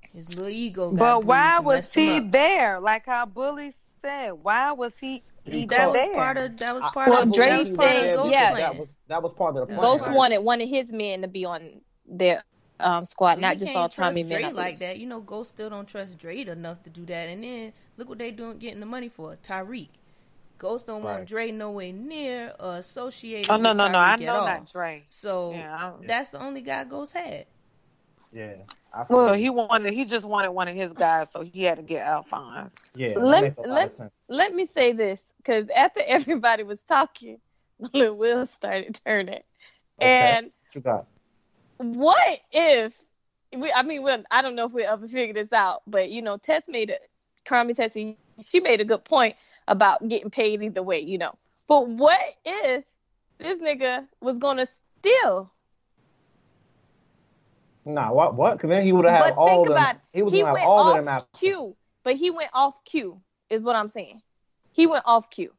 his little ego. Got But why was he there? Like how Bully said, why was he even That was there? part of that was I- part Well, of Dre that was part said- of Ghost yeah. plan. that was that was part of the plan. Ghost wanted one of his men to be on their um, squad, not You just can't all trust Tommy Dre men. like that. You know, Ghost still don't trust Dre enough to do that. And then look what they doing getting the money for Tariq. Ghost don't want Dre nowhere near or associated. Oh no, with no, no! I know all. not Dre. So Yeah, that's the only guy Ghost had. Yeah. I Well, he wanted, he just wanted one of his guys, so he had to get Alphonse. yeah. Let- makes a lot of let- Let me say this, because after everybody was talking, little Will started turning. Okay. And What you got? what if we I mean well I don't know if we'll ever figure this out, but you know, Tess made a Carmi Tessie she made a good point about getting paid either way, you know. But what if this nigga was gonna steal? Nah, what? What? Because then he would have had all think them. about it. He was He gonna have all of them after. cue, but he went off cue, is what I'm saying. He went off cue.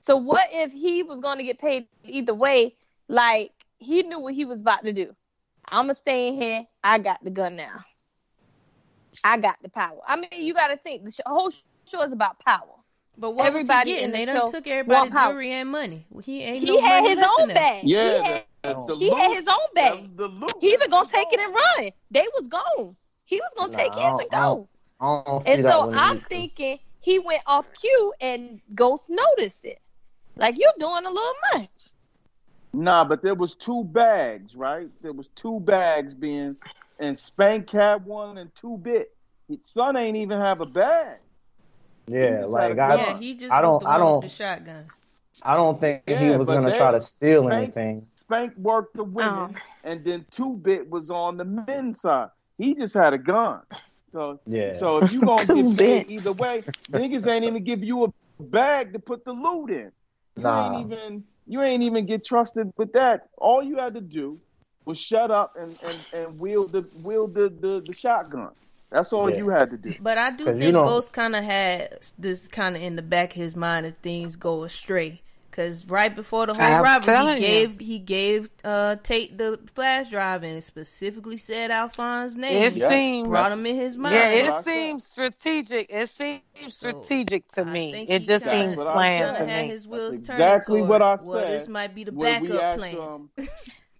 So what if he was going to get paid either way? Like he knew what he was about to do. I'm gonna stay in here. I got the gun now. I got the power. I mean, you got to think the sh- whole show is about power. But what Everybody was he in getting? the They done took everybody want power. jewelry and money. He ain't He no had his left own in there. bag. Yeah, he had, the, the he had his own bag. He even gonna take it and run. They was gone. He was gonna Nah, take I his don't- and I don't- go. I don't And so I'm either. thinking he went off cue and Ghost noticed it. Like you're doing a little much. Nah, but there was two bags, right? There was two bags being, and Spank had one and two bit. His son ain't even have a bag. Yeah, like I, a I, Yeah, he just I don't, the I don't, with the shotgun. I don't think he was gonna try to steal Spank- anything. Spank worked the women, Oh. and then two bit was on the men's side. He just had a gun. So, Yeah. so if you gonna Two get paid either way, niggas ain't even give you a bag to put the loot in. You Nah. ain't even you ain't even get trusted with that. All you had to do was shut up and and, and wield the wield the, the, the shotgun. That's all Yeah. you had to do. But I do 'Cause you think know- Ghost kind of had this kind of in the back of his mind if things go astray. Cause right before the whole robbery, telling he you. gave he gave uh Tate the flash drive and specifically said Alphonse's name. It Yeah. seems Brought him in his mind. Yeah, That's what I it said. seems strategic. It seems So, strategic to I me. It just seems That's what I planned to me. his wheels That's exactly what I Well, said this might be the backup asked plan. um,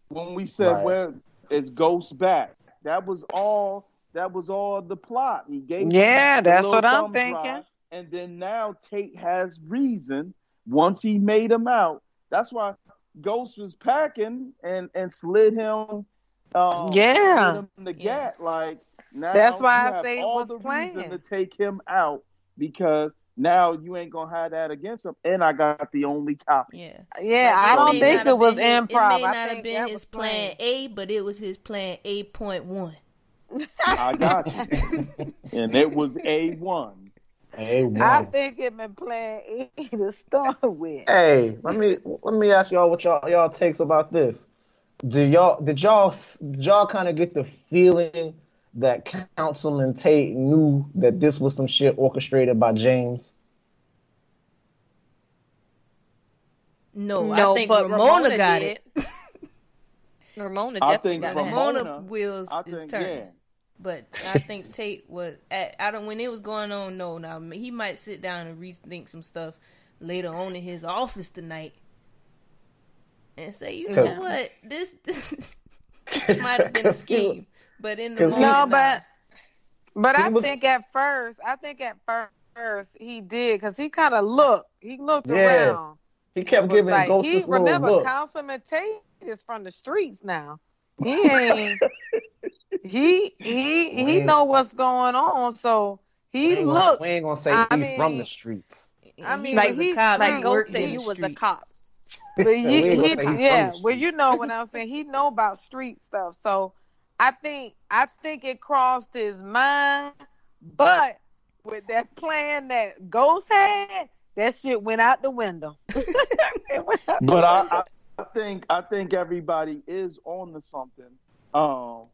when we said Right. where is Ghost back. That was all. That was all the plot. He gave. Yeah, the that's what I'm thinking. drive, and then now Tate has reason. Once he made him out, that's why Ghost was packing and and slid him. Um, Yeah. slid him the Yeah. Like now, That's why you I have say it all was the planned. reason to take him out because now you ain't gonna have that against him. And I got the only copy. Yeah. Yeah, Like, I don't think it was been his- improv. It may not have been his was plan. A, but it was his plan eight point one. I got you. and it was a one. Hey, I think it been planned A to start with. Hey, let me let me ask y'all what y'all y'all takes about this. Do y'all did y'all did y'all kind of get the feeling that Councilman Tate knew that this was some shit orchestrated by James? No, No, I think but Ramona, Ramona got did. it. Ramona I think got Ramona- that. Ramona wheels I is think turning. yeah. But I think Tate was. At, I don't. When it was going on, no. Now he might sit down and rethink some stuff later on in his office tonight, and say, you know what, this this, this might have been a he- scheme. But in the he- moment, No, but but I was- think at first, I think at first he did because he kind of looked. He looked Yeah. around. He kept was giving like, Ghost he this little remember look. Councilman Tate is from the streets now. He ain't. he he he We- know what's going on, so he look. we ain't gonna say I he from the streets. I mean, Like was a he- cop. Like he Ghost worked said, he was a cop. But he, he say he from yeah, well, you know what I'm saying. He know about street stuff, so I think I think it crossed his mind. But with that plan that Ghost had, that shit went out the window. It went out the But I, window. I, I think I think everybody is on to something. Um,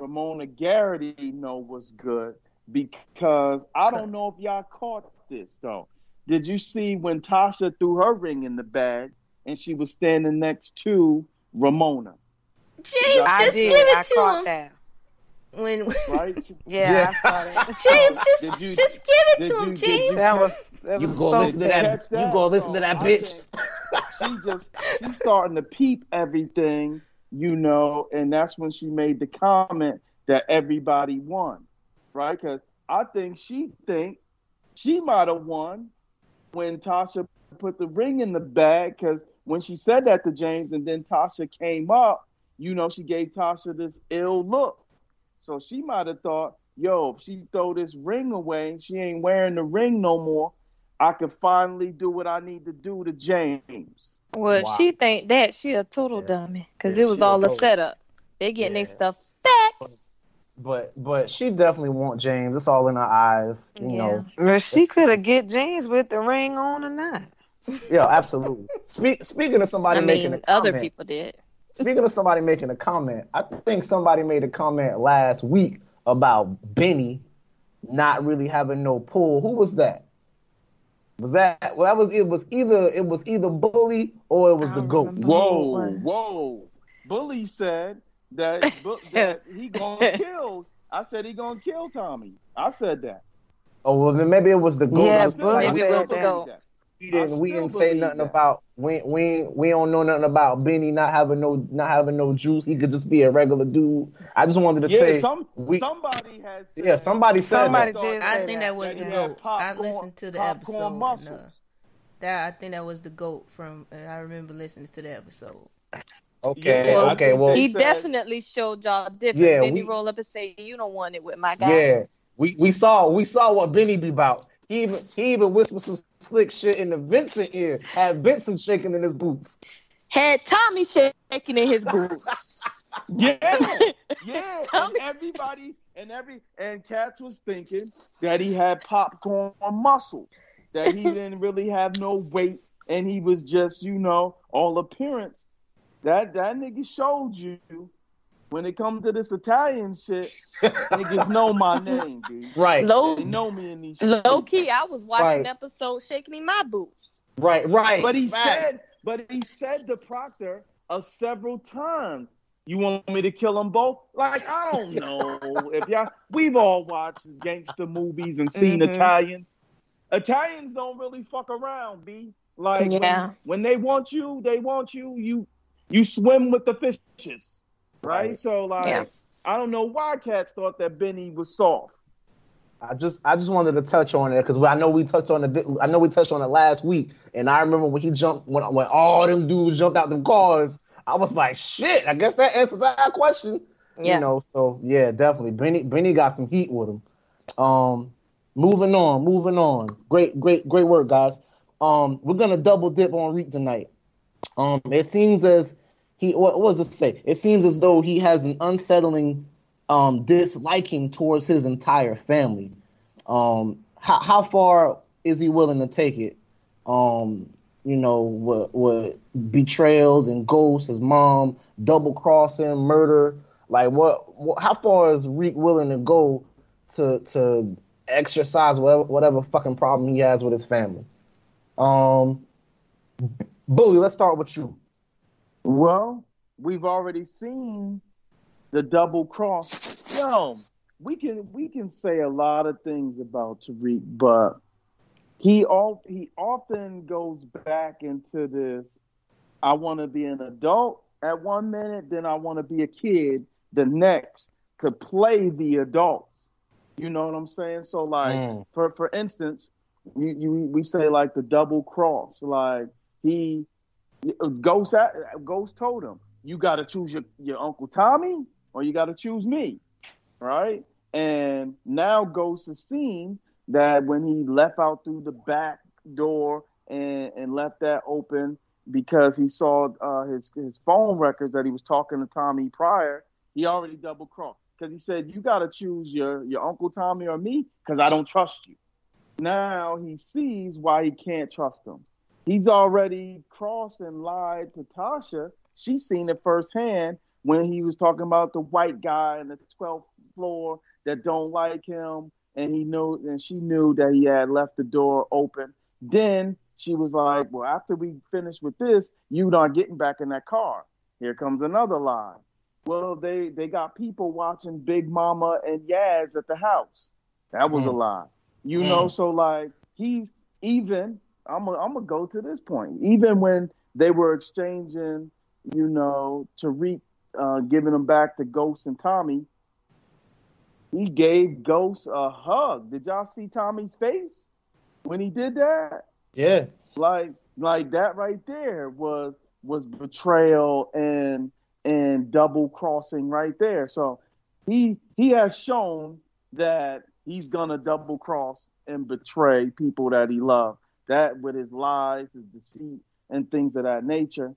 Ramona Garrity, you know, was good because I don't know if y'all caught this though. Did you see when Tasha threw her ring in the bag and she was standing next to Ramona? James, I just did. give it I to caught him. that. When Right? She- Yeah, I saw that. James, just Did you- just give it to him, did James. That was that You go listen to that. You go listen to that bitch. she just she's starting to peep everything, you know, and that's when she made the comment that everybody won, right? Because I think she think she might have won when Tasha put the ring in the bag. Because when she said that to James, and then Tasha came up, you know, she gave Tasha this ill look. So she might have thought, yo, if she throw this ring away, she ain't wearing the ring no more. I can finally do what I need to do to James. Well, Wow. she think that she a total Yeah. dummy because Yeah, it was she a all a total- setup. They getting Yeah. their stuff back. But but she definitely want James. It's all in her eyes. You know. Well, she could have get James with the ring on or not. Yeah, absolutely. Speak, speaking of somebody I making mean, a other people did. Speaking of somebody making a comment, I think somebody made a comment last week about Benny not really having no pull. Who was that? Was that well? That was it. Was either it was either bully or it was the don't goat. Whoa, What? whoa. Bully said that, that he gonna kill. I said he gonna kill Tommy. I said that. Oh well, then maybe it was the goat. Yeah, I feel like Bully we, Maybe it said was the that. goat. We didn't we didn't say nothing that. about we we we don't know nothing about Benny not having no not having no juice. He could just be a regular dude. I just wanted to Yeah, say some we somebody has. Said yeah somebody said Somebody that. did I say think that. that was the he had goat. I listened to the episode. And, uh, that I think that was the goat from. Uh, I remember listening to the episode. Okay, Yeah, I okay, well He definitely showed y'all different. Yeah, Benny we- roll up and say, "You don't want it with my guy." Yeah, we, we saw we saw what Benny be about. He even he even whispered some slick shit in the Vincent ear. Had Vincent shaking in his boots. Had Tommy shaking in his boots. Yeah, yeah. and everybody and every and Cats was thinking that he had popcorn muscles, that he didn't really have no weight, and he was just, you know, all appearance. That that nigga showed you when it comes to this Italian shit, niggas know my name, dude. Right, Low, They know me in these low streets. key, I was watching Right. episode shaking in my boots. right, right. But he Facts. said, but he said to Proctor uh, several times, "You want me to kill them both?" Like I don't know if y'all. We've all watched gangster movies and seen Mhm. Italians. Italians don't really fuck around, b. Like when- when, they want you, they want you. You you swim with the fishes, right? Right. So like, Yeah. I don't know why cats thought that Benny was soft. I just I just wanted to touch on it because I know we touched on it. I know we touched on it last week, and I remember when he jumped when when all them dudes jumped out them cars. I was like, shit. I guess that answers that question. Yeah. You know, so yeah, definitely. Benny Benny got some heat with him. Um, moving on, moving on. Great, great, great work, guys. Um, we're gonna double dip on Reek tonight. Um, it seems as he what, does it say? It seems as though he has an unsettling um disliking towards his entire family. Um, how how far is he willing to take it? Um, you know, what what betrayals and ghosts, his mom, double crossing, murder. Like what, what? How far is Reek willing to go to to exercise whatever whatever fucking problem he has with his family? Um, Bully, let's start with you. Well, we've already seen the double cross. Yo, we can we can say a lot of things about Tariq, but he all he often goes back into this. I want to be an adult at one minute, then I want to be a kid the next to play the adults. You know what I'm saying? So like Mm. for for instance, you, you we say like the double cross, like he Ghost Ghost told him, "You got to choose your, your Uncle Tommy or you got to choose me." Right? And now Ghost has seen that when he left out through the back door and, and left that open because he saw uh, his his phone records that he was talking to Tommy prior, he already double crossed because he said, "You got to choose your your Uncle Tommy or me because I don't trust you." Now he sees why he can't trust him he's already crossed and lied to Tasha. She's seen it firsthand when he was talking about the white guy in the 12th floor that don't like him, and he knew and she knew that he had left the door open. Then she was like, "Well, after we finish with this, you not getting back in that car." Here comes another lie. Well, they they got people watching Big Mama and Yaz at the house. That was a Mm. lie. You know, so like he's even I'm gonna I'm gonna go to this point. Even when they were exchanging, you know, Tariq uh, giving them back to Ghost and Tommy, he gave Ghost a hug. Did y'all see Tommy's face when he did that? Yeah. Like like that right there was was betrayal and and double crossing right there. So he he has shown that he's gonna double cross and betray people that he loved. That with his lies, his deceit, and things of that nature.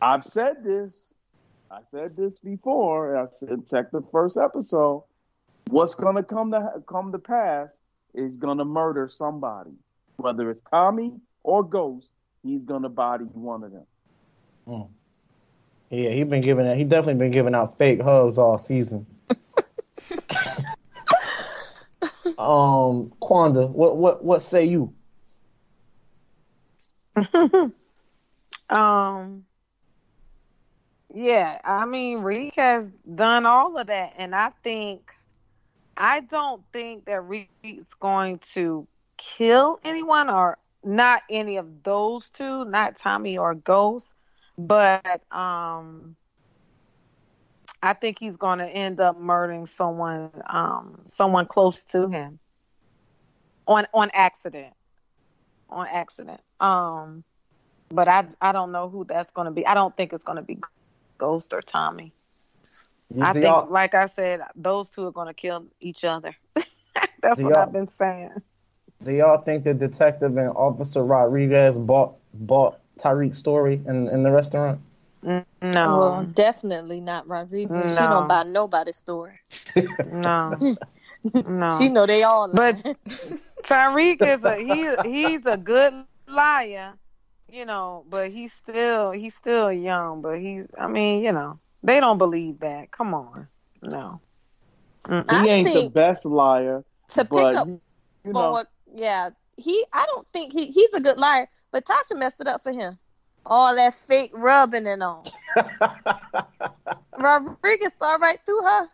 I've said this. I said this before. I said check the first episode. What's gonna come to come to pass is gonna murder somebody, whether it's Tommy or Ghost. He's gonna body one of them. Yeah, he's been giving he definitely been giving out fake hugs all season. um, Quanda, what what what say you? um yeah i mean reek has done all of that and i think i don't think that reek's going to kill anyone or not any of those two not tommy or ghost but um i think he's going to end up murdering someone um someone close to him on on accident on accident um but I I don't know who that's going to be. I don't think it's going to be Ghost or Tommy. I think, y'all- like I said, those two are going to kill each other. that's Do what I've been saying. Do y'all think the detective and Officer Rodriguez bought bought Tariq's story in in the restaurant? No, Well, definitely not Rodriguez. She don't buy nobody's story. no, no. She know they all. But lying. Tariq is a he. He's a good liar, you know. But he's still he's still young. But he's I mean you know They don't believe that. Come on, no. Mm-mm. He ain't the best liar, to pick but up you, you know, for yeah, he. I don't think he he's a good liar, but Tasha messed it up for him. All that fake rubbing and all. Rodriguez saw right through her.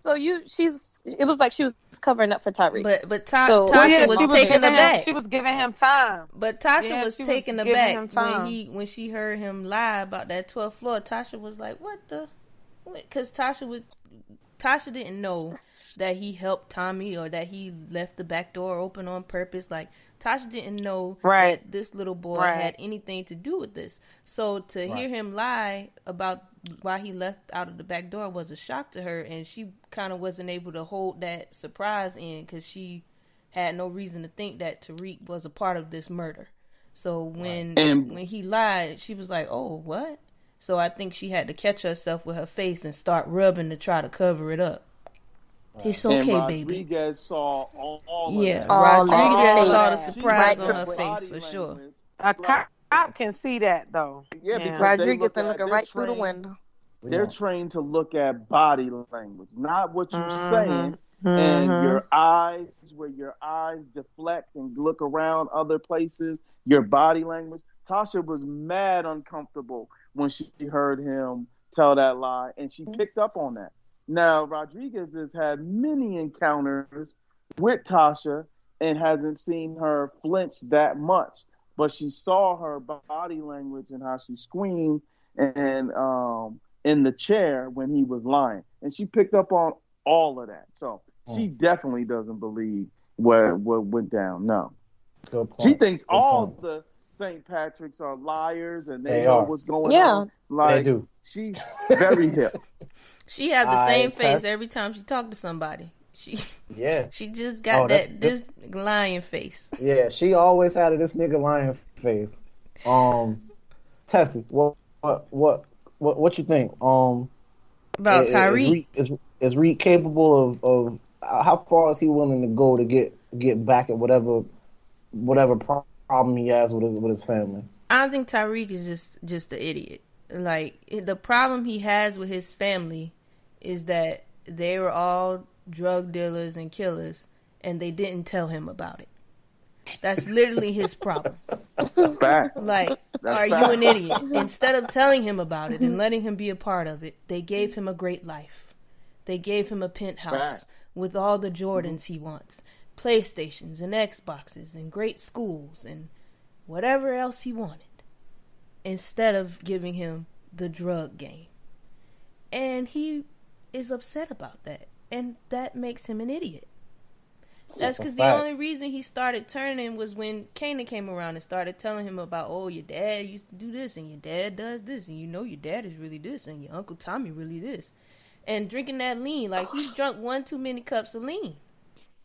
So you, she was. It was like she was covering up for Tariq. But but Ta- So- Tasha Well, yeah, was taken giving him, aback. She was giving him time. But Tasha Yeah, was taking the taken giving aback him time. when he when she heard him lie about that 12th floor. Tasha was like, "What the?" Because Tasha was Tasha didn't know that he helped Tommy or that he left the back door open on purpose. Like Tasha didn't know Right. that this little boy Right. had anything to do with this. So to hear him lie about why he left out of the back door was a shock to her, and she kind of wasn't able to hold that surprise in because she had no reason to think that Tariq was a part of this murder. So when And- when he lied, she was like, "Oh, what?" So I think she had to catch herself with her face and start rubbing to try to cover it up. It's and okay, baby. Rodriguez saw all, all Yeah, of. All Rodriguez saw the surprise on her face for sure. A cop, cop can see that though. Yeah, Yeah. because they Rodriguez look been looking they're right through the trained- window. They're Yeah. trained to look at body language, not what you're Mhm. saying, and your eyes, where your eyes deflect and look around other places, your body language. Tasha was mad uncomfortable when she heard him tell that lie, and she picked up on that. Now, Rodriguez has had many encounters with Tasha and hasn't seen her flinch that much, but she saw her body language and how she screamed and um, in the chair when he was lying, and she picked up on all of that. So she definitely doesn't believe what what went down. No, she thinks Good all point. The St. Patricks are liars and they, They know are. what's going Yeah. on. Like They do. she's very hip. She had the I same face every time she talked to somebody. She Yeah. she just got Oh, that this lion face. Yeah, she always had this nigga lion face. Um, Tessie, what, what, what, what, what you think? Um, About is- Tariq. is, Reed- is is Reed capable of of uh, how far is he willing to go to get get back at whatever whatever pro- problem he has with his with his family? I don't think Tariq is just just an idiot. Like the problem he has with his family is that they were all drug dealers and killers, and they didn't tell him about it. That's literally his problem. Fact. Like, That's are you an idiot? Instead of telling him about it and letting him be a part of it, they gave him a great life. They gave him a penthouse Fact. with all the Jordans he wants, PlayStations and Xboxes and great schools and whatever else he wanted. Instead of giving him the drug game. And he is upset about that. And that makes him an idiot. That's because the only reason he started turning was when Kanan came around and started telling him about, oh, your dad used to do this, and your dad does this, and you know your dad is really this, and your uncle Tommy really this, and drinking that lean, like he drunk one too many cups of lean,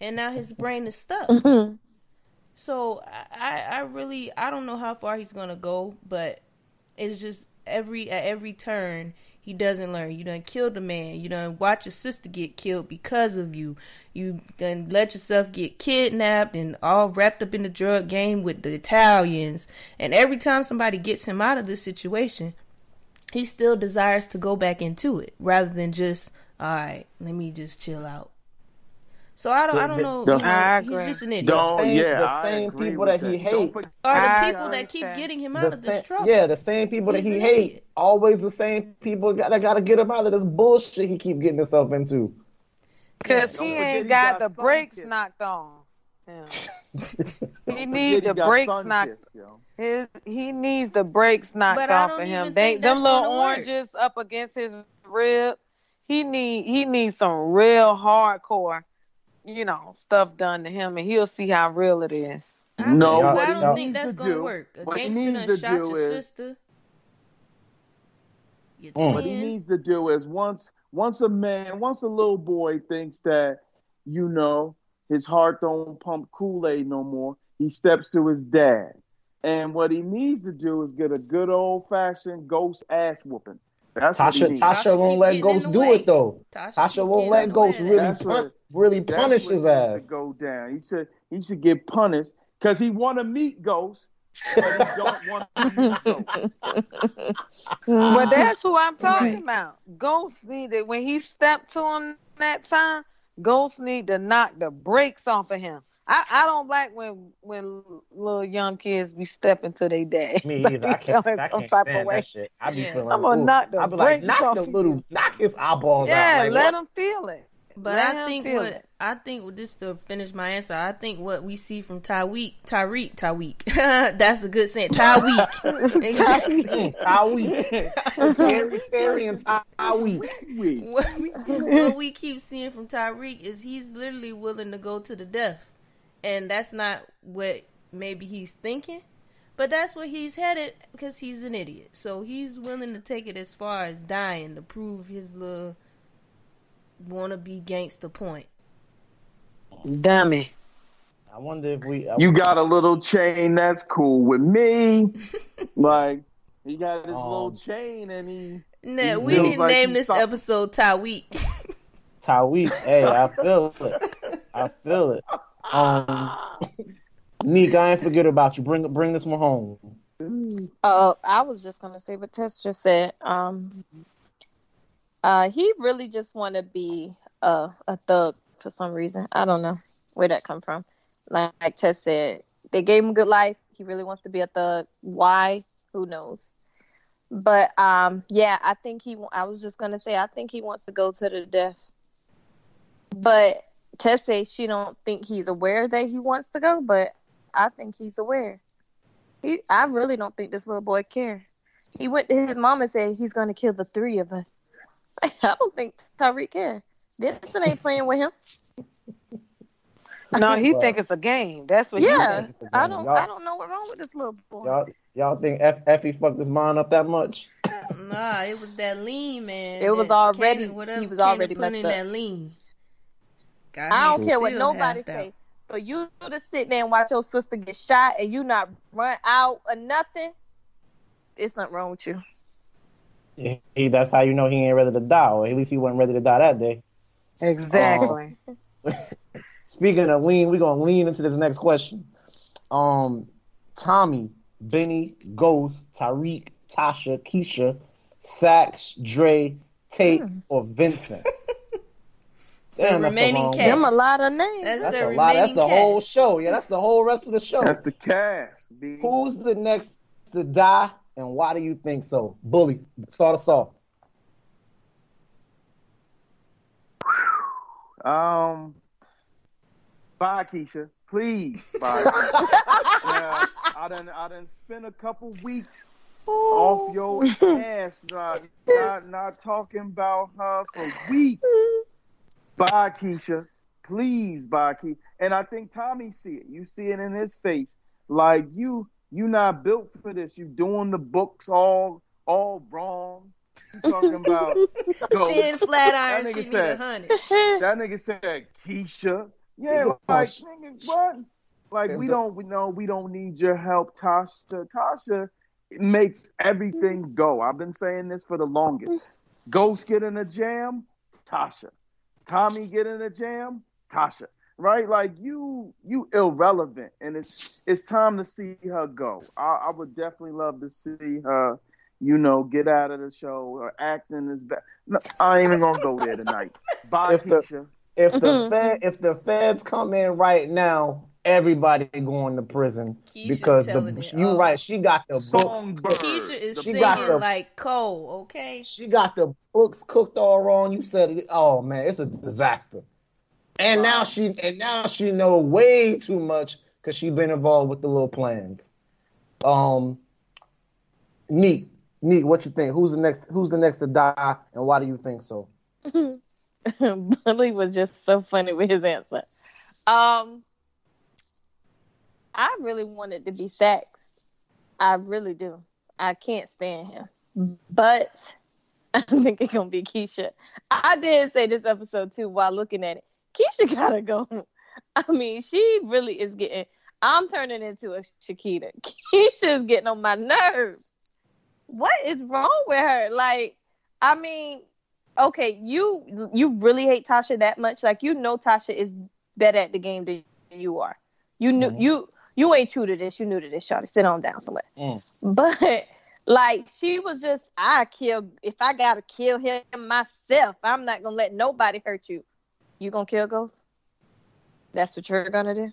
and now his brain is stuck. Mm-hmm. So I, I I really I don't know how far he's gonna go, but it's just every at every turn he doesn't learn. You done killed a man. You done watch your sister get killed because of you. You done let yourself get kidnapped and all wrapped up in the drug game with the Italians. And every time somebody gets him out of this situation, he still desires to go back into it rather than just all right. Let me just chill out. So I don't I don't know. The- You know he's just an idiot. Don't same- yeah. the same people with that he Don't hate forget- Are the people that keep getting him out The of this same, trouble? yeah, the same people He's that he an hate, always the same people got, that got to get him out of this bullshit he keep getting himself into. Cause he ain't got, got the brakes sun-kissed. knocked on. him. Don't He need the brakes knocked. kissed, yo. His he needs the brakes knocked But off of him. They them little gonna work. oranges up against his rib. He need he needs some real hardcore, you know, stuff done to him, and he'll see how real it is. I No, don't, what I don't needs think that's gonna do- work. A what he gangster needs done to shot do your is- sister. Your Mm. What he needs to do is once once a man, once a little boy thinks that, you know, his heart don't pump Kool-Aid no more, he steps to his dad. And what he needs to do is get a good old fashioned ghost ass whooping. That's Tasha. Tasha Tasha won't let getting Ghost do way. it though. Tasha, Tasha won't let in Ghost way. really pun- what- really punish his ass. To go down. He should he should get punished because he want to meet Ghost but he don't want to use Ghost. But that's who I'm talking Right. about. Ghost needed when he stepped to him that time. Ghost need to knock the brakes off of him. I, I don't like when when little young kids be stepping to their dad. Me Like, either. I can't, I some can't type of stand way. that shit. I be Yeah. feeling. I'm gonna ooh. knock the I be like, brakes knock off the little, knock his eyeballs Yeah, out. Like, let what? him feel it. But Let I think what it. I think just to finish my answer, I think what we see from Tyreek, Tyreek, Tyreek. That's a good saying. Tyreek. exactly. Tyweek. Terry, Terry, and Tyweek. What we, what we keep seeing from Tyreek is he's literally willing to go to the death, and that's not what maybe he's thinking, but that's where he's headed because he's an idiot. So he's willing to take it as far as dying to prove his little wanna be gangster point. Dummy. I wonder if we. I You got a little chain that's cool with me. like he got his Um, little chain and he Nah, we didn't like name this some- episode Tyweek. Tyweek. Hey, I feel it. I feel it. Um, Neek, I ain't forget about you. Bring bring this one home. Uh, I was just gonna say what Tess just said. Um, uh, he really just want to be a a thug for some reason. I don't know where that come from. Like, like Tess said, they gave him a good life. He really wants to be a thug. Why? Who knows? But um, yeah, I think he. I was just gonna say, I think he wants to go to the death. But Tess says she don't think he's aware that he wants to go, but I think he's aware. He, I really don't think this little boy care. He went to his mom and said he's gonna kill the three of us. I don't think Tyreek care. Denison ain't playing with him. No, he Well- think it's a game. That's what he Yeah, think. I don't. Y'all- I don't know what's wrong with this little boy. Y'all, y'all think F- Effie fucked his mind up that much? nah, it was that lean man. It was already- Kanan- whatever he was Kanan already put messed in up. that lean. Got I don't care what nobody say. For you to sit there and watch your sister get shot and you not run out or nothing, it's something wrong with you. He, he- that's how you know he ain't ready to die, or at least he wasn't ready to die that day. Exactly. Speaking of lean, we're gonna lean into this next question. Um, Tommy, Benny, Ghost, Tariq, Tasha, Keisha, Saxe, Dre, Tate, or Vincent. Damn, that's a remaining cast. Them a lot of names. That's, That's the a lot. That's the remaining whole show. Yeah, that's the whole rest of the show. that's the cast. B. Who's the next to die, and why do you think so? Bully, start us off. Um, bye, Keisha. Please, bye. yeah, I done, I done spent a couple weeks off your ass, not, not, not talking about her for weeks. Bye, Keisha. Please, bye, Keisha. And I think Tommy see it. You see it in his face. Like you, you not built for this. You doing the books all, all wrong. You talking about go. Ten flat irons, That she nigga need a said- hundred. That nigga said Keisha. Yeah, like nigga, what? Like we don't we know we don't need your help, Tasha. Tasha makes everything go. I've been saying this for the longest. Ghost get in a jam, Tasha. Tommy get in a jam, Tasha. Right? Like you you irrelevant and it's it's time to see her go. I, I would definitely love to see her, you know, get out of the show. or acting is bad. No, I ain't even gonna go there tonight. Bye, If the- Keisha. If the fed, if the feds come in right now, everybody going to prison Keisha because the it you all. right. She got the books. Songbird. Keisha is She singing got the- like Cole, okay? She got the books cooked all wrong. You said it. Oh man, it's a disaster. And now she and now she know way too much because she been involved with the little plans. Um, Neek, Neek. What you think? Who's the next? Who's the next to die, and why do you think so? Bully was just so funny with his answer. Um, I really wanted to be Saxe. I really do. I can't stand him, but I think it's gonna be Keisha. I did say this episode too while looking at it. Keisha gotta go. I mean, she really is getting. I'm turning into a Chquita. Keisha is getting on my nerves. What is wrong with her? Like, I mean, okay, you you really hate Tasha that much? Like, you know, Tasha is better at the game than you are. You knew Mhm. you you ain't true to this. You knew to this, Shawty. Sit on down somewhere. Mm. But like she was just, I kill if I gotta kill him myself. I'm not gonna let nobody hurt you. You gonna kill Ghost? That's what you're gonna do.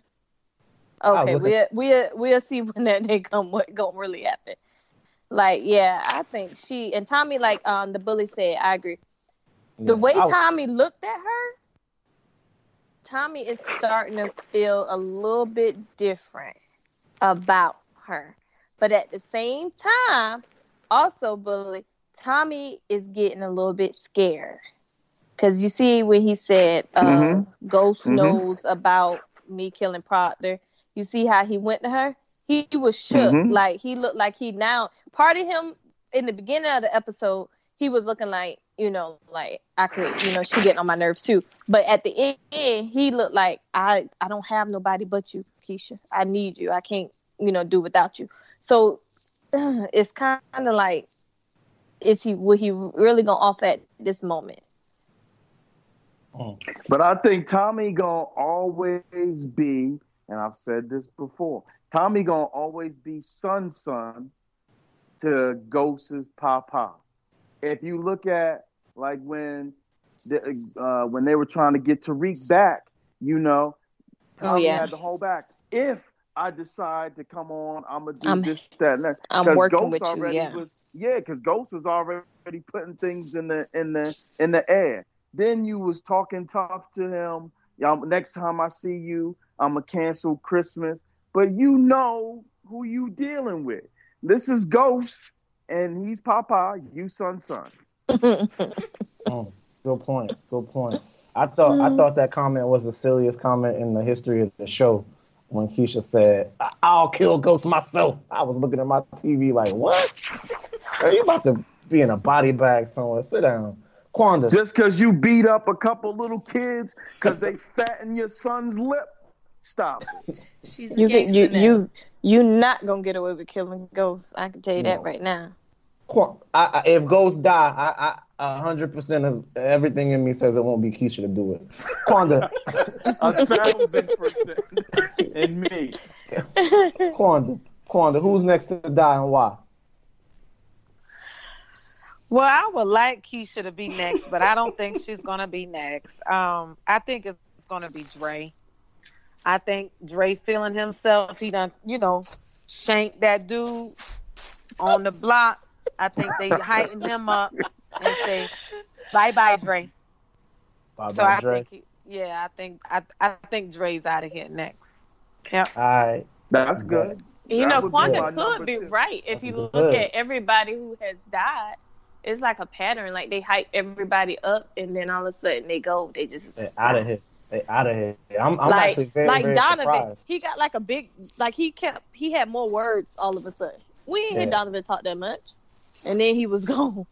Okay, we'll we'll we'll see when that day come. What gonna really happen? Like, yeah, I think she and Tommy, like um the bully said, I agree. The way I- Tommy looked at her, Tommy is starting to feel a little bit different about her. But at the same time, also, Bully, Tommy is getting a little bit scared. Because you see when he said, uh, Mhm. Ghost Mhm. knows about me killing Proctor, you see how he went to her? He, he was shook. Mhm. Like, he looked like he now, part of him in the beginning of the episode, he was looking like, you know, like I could, you know, she getting on my nerves too. But at the end, he looked like I, I don't have nobody but you, Keisha. I need you. I can't, you know, do without you. So it's kind of like, is he, will he really go off at this moment? But I think Tommy gonna always be, and I've said this before, Tommy gonna always be son son to Ghost's papa. If you look at like when the, uh, when they were trying to get Tariq back, you know, Oh, Tommy yeah. had to hold back. If I decide to come on, I'm gonna do I'm- this, that, and that. I'm working Ghost with you, already yeah. Was, yeah, because Ghost was already putting things in the in the in the air. Then you was talking tough to him. Y'all, next time I see you, I'm gonna cancel Christmas. But you know who you dealing with. This is Ghost, and he's Papa. You son son. Mm, good points. Good points. I thought I thought that comment was the silliest comment in the history of the show when Keisha said, "I- "I'll kill Ghost myself." I was looking at my TV like, "What? Are you about to be in a body bag somewhere? Sit down, Quanda." Just because you beat up a couple little kids because they fatten your son's lip, stop. it. She's You gangster you now. you you not gonna get away with killing ghosts. I can tell you that right now. Qu- I, I, if ghosts die, I, I a hundred percent of everything in me says it won't be Keisha to do it. Quanda, A thousand percent in me. Quanda, Quanda. Who's next to die and why? Well, I would like Keisha to be next, but I don't think she's gonna be next. Um, I think it's gonna be Dre. I think Dre feeling himself. He done, you know, shanked that dude on the block. I think they heighten him up and say, "Bye, bye, Dre." Bye so bye, I Dre. think, he, yeah, I think I, I think Dre's out of here next. Yeah. All right. That's good. You That know, would Quanda could be two. right if That's you good. look at everybody who has died. It's like a pattern. Like they hype everybody up, and then all of a sudden they go. They just out of here. They out of here. I'm, I'm like actually very, like very Donovan. surprised. He got like a big like he kept he had more words all of a sudden. We ain't hear Yeah. Donovan talk that much, and then he was gone.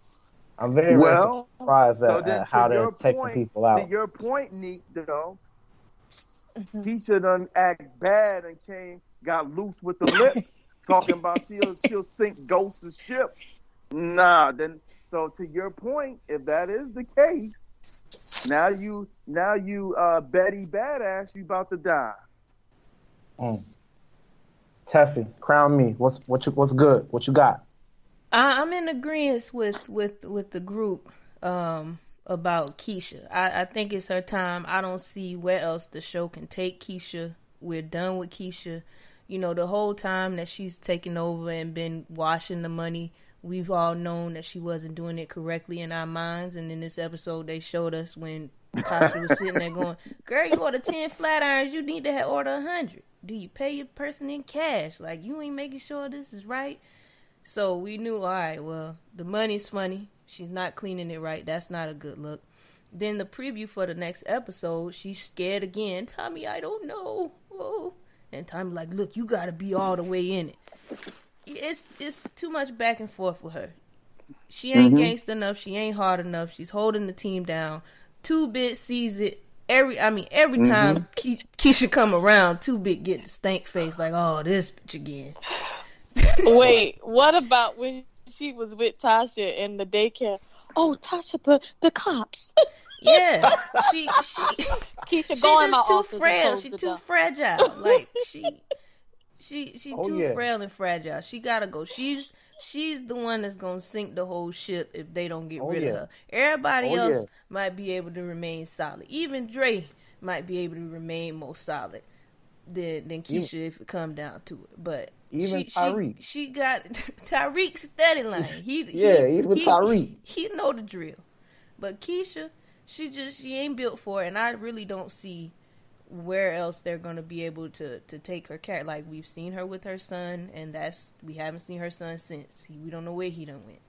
I'm very, very Well, surprised So at, then, at how to they're your taking point, people out. To your point, Neek, though, Mm-hmm. he should done act bad and came, got loose with the lips, talking about she'll, she'll sink Ghost's of ship. Nah, then, so to your point, if that is the case, now you, now you, uh, Betty Badass, you about to die. Mm. Tessie, crown me. What's what you what's good? What you got? I, I'm in agreement with with with the group um, about Keisha. I, I think it's her time. I don't see where else the show can take Keisha. We're done with Keisha. You know, the whole time that she's taken over and been washing the money, we've all known that she wasn't doing it correctly in our minds. And in this episode, they showed us when Tasha was sitting there going, "Girl, you order ten flat irons. You need to order a hundred. Do you pay your person in cash? Like you ain't making sure this is right." So we knew, all right, well, the money's funny. She's not cleaning it right. That's not a good look. Then the preview for the next episode, she's scared again. Tommy, I don't know. Oh. And Tommy like, look, you gotta be all the way in it. It's it's too much back and forth with her. She ain't mm-hmm. gangster enough. She ain't hard enough. She's holding the team down. Two Bit sees it every. I mean, every mm-hmm. time Ke- Keisha come around, Two Bit get the stank face like, oh, this bitch again. Wait, what about when she was with Tasha in the daycare? Oh, Tasha, the the cops. Yeah, she she Keisha, she go in my just too office and frail. close She the too door. fragile. Like she She she Oh, too yeah. frail and fragile. She gotta go. She's she's the one that's gonna sink the whole ship if they don't get Oh, rid yeah. of her. Everybody Oh, else yeah. might be able to remain solid. Even Dre might be able to remain more solid than than Keisha if it come down to it. But Even she, Tyreek. she, she got Tyreek's steady line. He Yeah, he, even he- Tyreek. He know the drill. But Keisha, she just she ain't built for it, and I really don't see where else they're gonna be able to to take her cat. Like we've seen her with her son, and that's we haven't seen her son since. He, we don't know where he done went.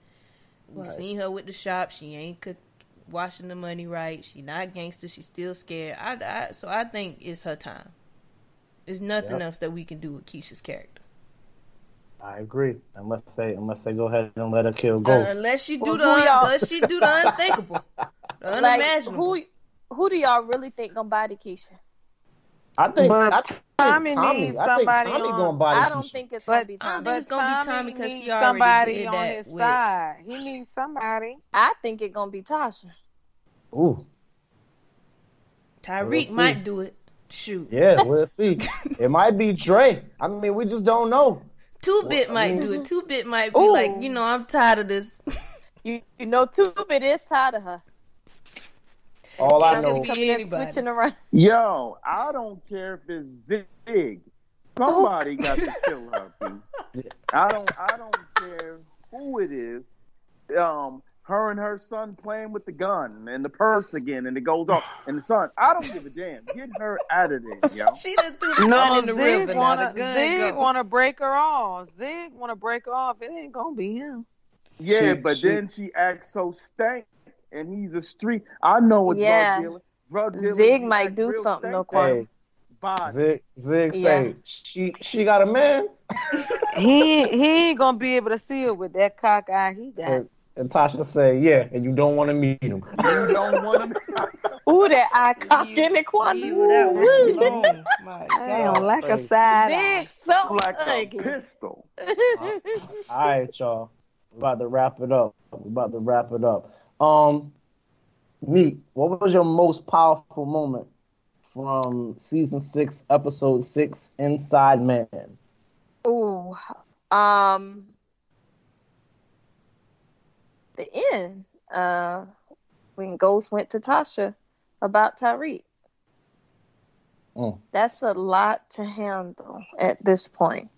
We've Right. seen her with the shop. She ain't cook, washing the money right. She not gangster. She's still scared. I, I so I think it's her time. There's nothing Yep. else that we can do with Keisha's character. I agree. Unless they unless they go ahead and let her kill Uh, unless she do Well, the who y'all- unless she do the unthinkable, the Like unimaginable. who who do y'all really think gonna buy the Keisha? I think But I think Tommy Tommy. needs I think somebody Tommy on- gonna body I don't Keisha. think it's gonna But, be I don't Tommy. think it's gonna be Tommy Tommy 'cause he already somebody did on that his with- side. He needs somebody. I think it's gonna be Tasha. Ooh, Tyreek We'll might do it. Shoot, yeah, we'll see. it might be Dre. I mean, we just don't know. two bit I might mean- do it. Two bit might be Ooh. like, you know, I'm tired of this. You you know two bit is tired of her. All I It know, could be Coming in switching around. Yo, I don't care if it's Zig. Somebody got to kill her. B. I don't. I don't care who it is. Um, her and her son playing with the gun and the purse again, and it goes off. And the son, I don't give a damn. Get her out of there, yo. she done threw the gun in the Zig river. Now wanna the gun Zig wanna break her off. Zig wanna break her off. It ain't gonna be him. Yeah, She- but she- then she acts so stank, and he's a street. I know a Yeah. drug dealer. Drug dealer. Zig might act do something, though, stank. Quan. hey, Body. Zig Zig Yeah. say she she got a man, He he ain't gonna be able to see it with that cock eye he got. and, and Tasha say yeah, and you don't want to meet him. You don't want to. Ooh, that eye cock You- in the corner. Leave that one alone. My Damn, God. like a Hey. side eye. So like a pistol. All right, y'all. We're about to wrap it up. We're about to wrap it up. Um, Neek, what was your most powerful moment from season six, episode six, Inside Man? Ooh, um, the end. Uh, when Ghost went to Tasha about Tyreek. Mm. That's a lot to handle at this point.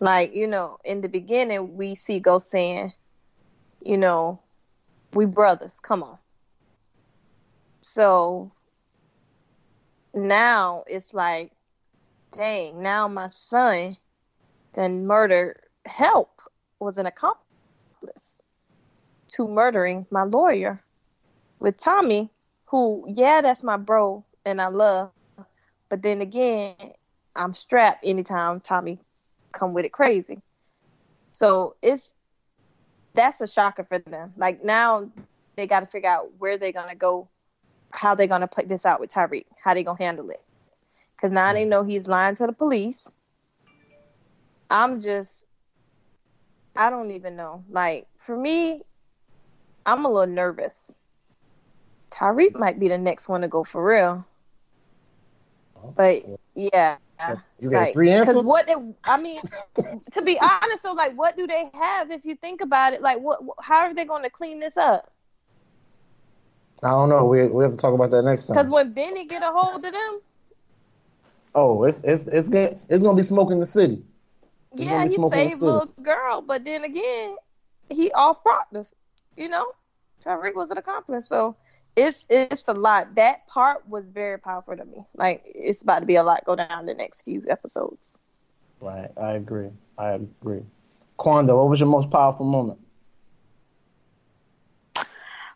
Like you know, in the beginning, we see Ghost saying, you know, we brothers. Come on. So now it's like, dang, now my son then murder help was an accomplice to murdering my lawyer with Tommy, who, yeah, that's my bro and I love, but then again, I'm strapped anytime Tommy come with it crazy. So it's that's a shocker for them. Like now they got to figure out where they're gonna go, how they're gonna play this out with Tyreek, how they gonna handle it. Because now they know he's lying to the police. I'm just, I don't even know. Like for me, I'm a little nervous. Tyreek might be the next one to go for real. But yeah, You got like, three answers. Because what they, I mean, to be honest, though, like, what do they have if you think about it? Like, what? How are they going to clean this up? I don't know. We we have to talk about that next time. Because when Benny get a hold of them, Oh, it's it's it's gonna it's gonna be smoking the city. Gonna yeah, he saved little girl, but then again, he off Proctor. You know, Tyreek was an accomplice, so it's it's a lot. That part was very powerful to me. Like, it's about to be a lot go down the next few episodes. Right. I agree. I agree. Quanda, what was your most powerful moment?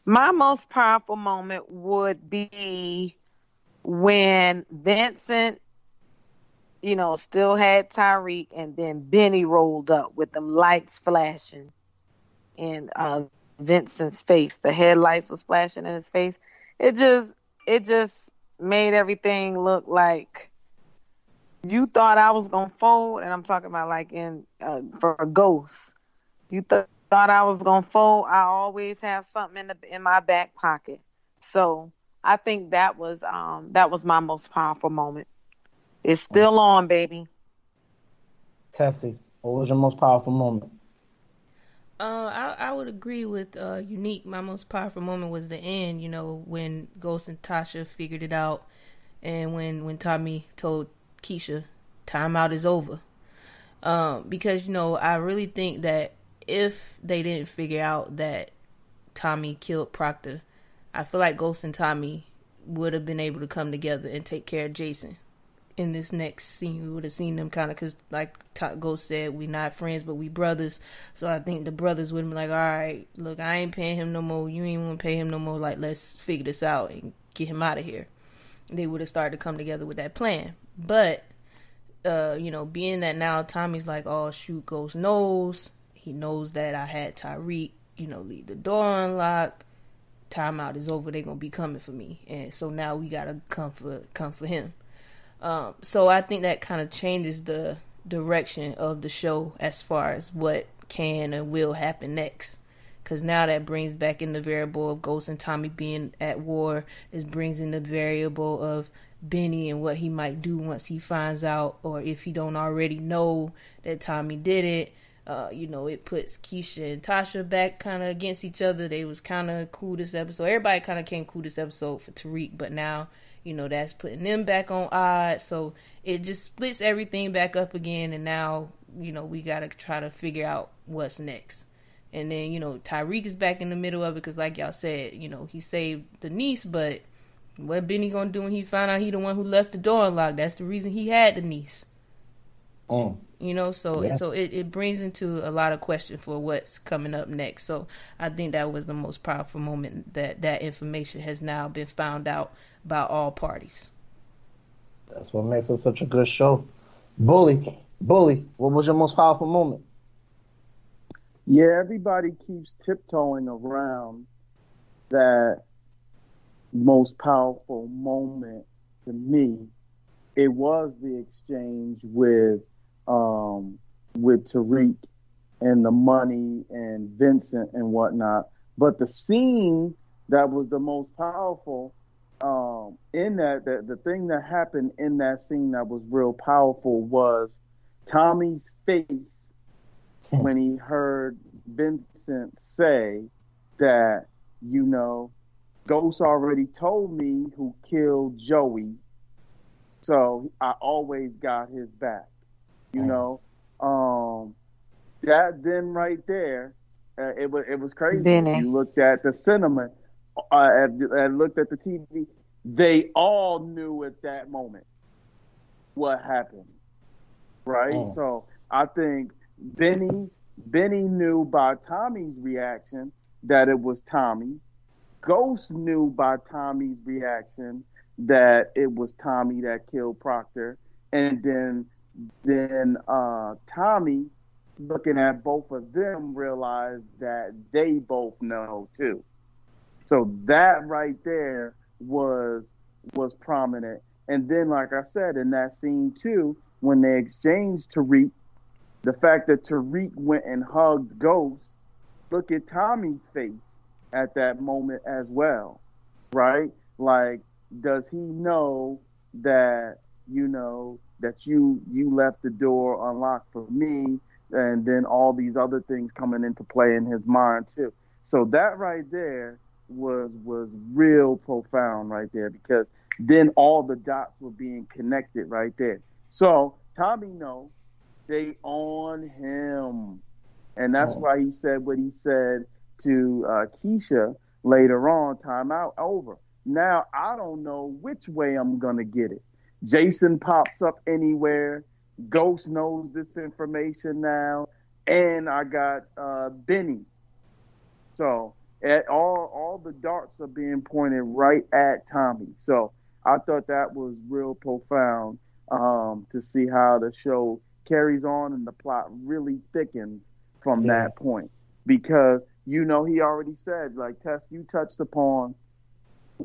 My most powerful moment would be when Vincent, you know, still had Tyreek, and then Benny rolled up with them lights flashing and uh, Vincent's face. The headlights was flashing in his face. It just, it just made everything look like you thought I was gonna fold, and I'm talking about like in uh, for a ghost. You th- thought I was gonna fold. I always have something in the in my back pocket. So I think that was um that was my most powerful moment. It's still on, baby. Tessie, what was your most powerful moment? Uh, I, I would agree with uh, Unique. My most powerful moment was the end. You know, when Ghost and Tasha figured it out, and when when Tommy told Keisha, "Timeout is over." Um, because you know, I really think that if they didn't figure out that Tommy killed Proctor, I feel like Ghost and Tommy would have been able to come together and take care of Jason in this next scene. We would have seen them kind of because, like Ghost said, we not friends, but we brothers. So I think the brothers would been like, "All right, look, I ain't paying him no more. You ain't want to pay him no more. Like, let's figure this out and get him out of here." They would have started to come together with that plan. But, uh, you know, being that now Tommy's like, "Oh shoot, Ghost knows. He knows that I had Tariq. You know, leave the door unlocked." Timeout is over. They're gonna be coming for me, and so now we gotta come for come for him. Um, so I think that kind of changes the direction of the show as far as what can and will happen next. Because now that brings back in the variable of Ghost and Tommy being at war. This brings in the variable of Benny and what he might do once he finds out, or if he don't already know that Tommy did it. Uh, you know, it puts Keisha and Tasha back kind of against each other. They was kind of cool this episode. Everybody kind of came cool this episode for Tariq, but now you know that's putting them back on odds so it just splits everything back up again and now you know we gotta try to figure out what's next. And then you know Tariq is back in the middle of it because like y'all said you know he saved the niece but what Benny gonna do when he find out he the one who left the door unlocked? That's the reason he had the niece. Mm. you know so Yeah. so it, it brings into a lot of question for what's coming up next. So i think that was the most powerful moment that that information has now been found out by all parties That's what makes it such a good show. Bully, Bully, what was your most powerful moment? Yeah, everybody keeps tiptoeing around that most powerful moment to me. It was the exchange with um, with Tariq and the money and Vincent and whatnot. But the scene that was the most powerful um, in that, the, the thing that happened in that scene that was real powerful was Tommy's face when he heard Vincent say that, you know, Ghost already told me who killed Joey, so I always got his back. You know, um, that then right there, uh, it was it was crazy. Benny. You looked at the cinema, uh, and, and looked at the TV. They all knew at that moment what happened, right? Mm. So I think Benny Benny knew by Tommy's reaction that it was Tommy. Ghost knew by Tommy's reaction that it was Tommy that killed Proctor, and then then uh, Tommy, looking at both of them, realized that they both know too. So that right there was was prominent. And then, like I said, in that scene too, when they exchanged Tariq, the fact that Tariq went and hugged Ghost, look at Tommy's face at that moment as well, right? Like, does he know that you know that you you left the door unlocked for me, and then all these other things coming into play in his mind too. So that right there was was real profound right there because then all the dots were being connected right there. So Tommy know they on him, and that's Oh. why he said what he said to uh, Keisha later on. Time out over. Now I don't know which way I'm gonna get it. Jason pops up anywhere. Ghost knows this information now, and I got uh, Benny. So at all all the darts are being pointed right at Tommy. So I thought that was real profound um, to see how the show carries on and the plot really thickens from Yeah. that point. Because you know he already said like Tess, you touched upon,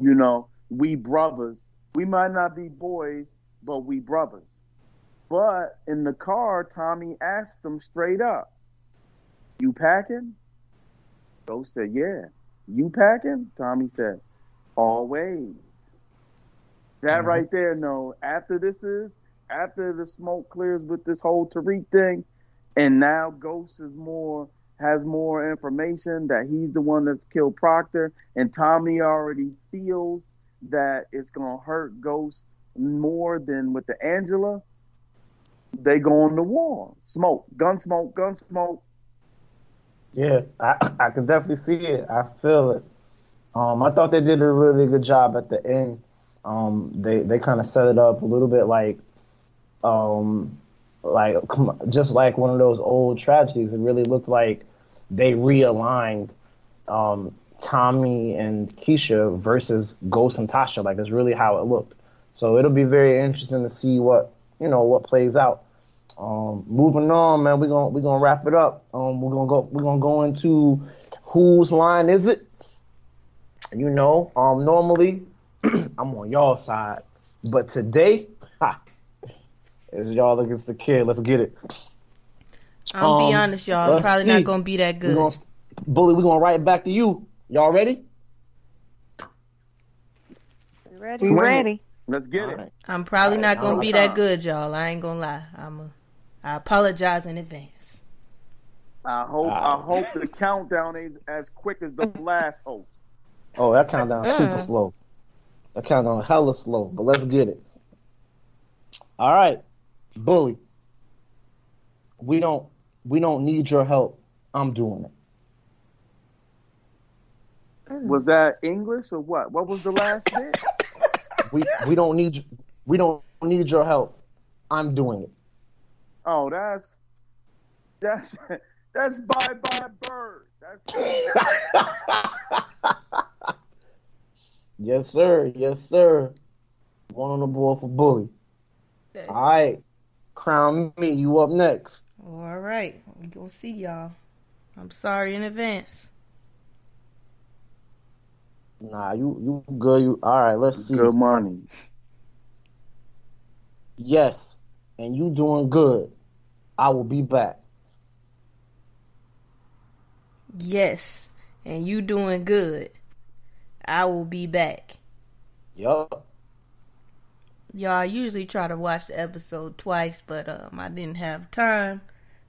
you know, we brothers. We might not be boys, but we brothers. But in the car, Tommy asked them straight up, "You packing?" Ghost said, "Yeah." You packing? Tommy said, "Always." That Mhm. right there, no. After this is after the smoke clears with this whole Tariq thing, and now Ghost is more has more information that he's the one that killed Proctor, and Tommy already feels that it's gonna hurt Ghost more than with the Angela. They go on the war. Smoke, gun smoke, gun smoke. Yeah, I, I can definitely see it. I feel it. Um, I thought they did a really good job at the end. Um, they they kind of set it up a little bit like, um, like just like one of those old tragedies. It really looked like they realigned um, Tommy and Keisha versus Ghost and Tasha. Like that's really how it looked. So it'll be very interesting to see what you know what plays out. Um, moving on, man, we're gonna we're gonna wrap it up. Um, we're gonna go we're gonna go into whose line is it? You know, um, normally I'm on y'all side, but today, ha, is y'all against the kid. Let's get it. I'm gonna be Um, honest, y'all. let's Probably see. not gonna be that We're good. gonna bully. We're gonna write it back to you. Y'all ready? Ready? We ready? Let's get All it. right. I'm probably not gonna be that good, y'all. I ain't gonna lie. I'm a. I apologize in advance. I hope. I hope the countdown is as quick as the last hope. Oh, that countdown super Mm. slow. That countdown hella slow, but let's get it. All right, bully. We don't we don't need your help. I'm doing it. Was that English or what? What was the last bit? We we don't need we don't need your help. I'm doing it. Oh, that's that's that's bye bye bird. That's yes, sir. Yes, sir. One on the board for bully. All right, crown me. You up next? All right, we gonna see y'all. I'm sorry in advance. Nah, you you good. You all right? Let's see. good morning. Yes, and you doing good. I will be back. Yes, and you doing good. I will be back. Yup. Y'all I usually try to watch the episode twice, but um, I didn't have time.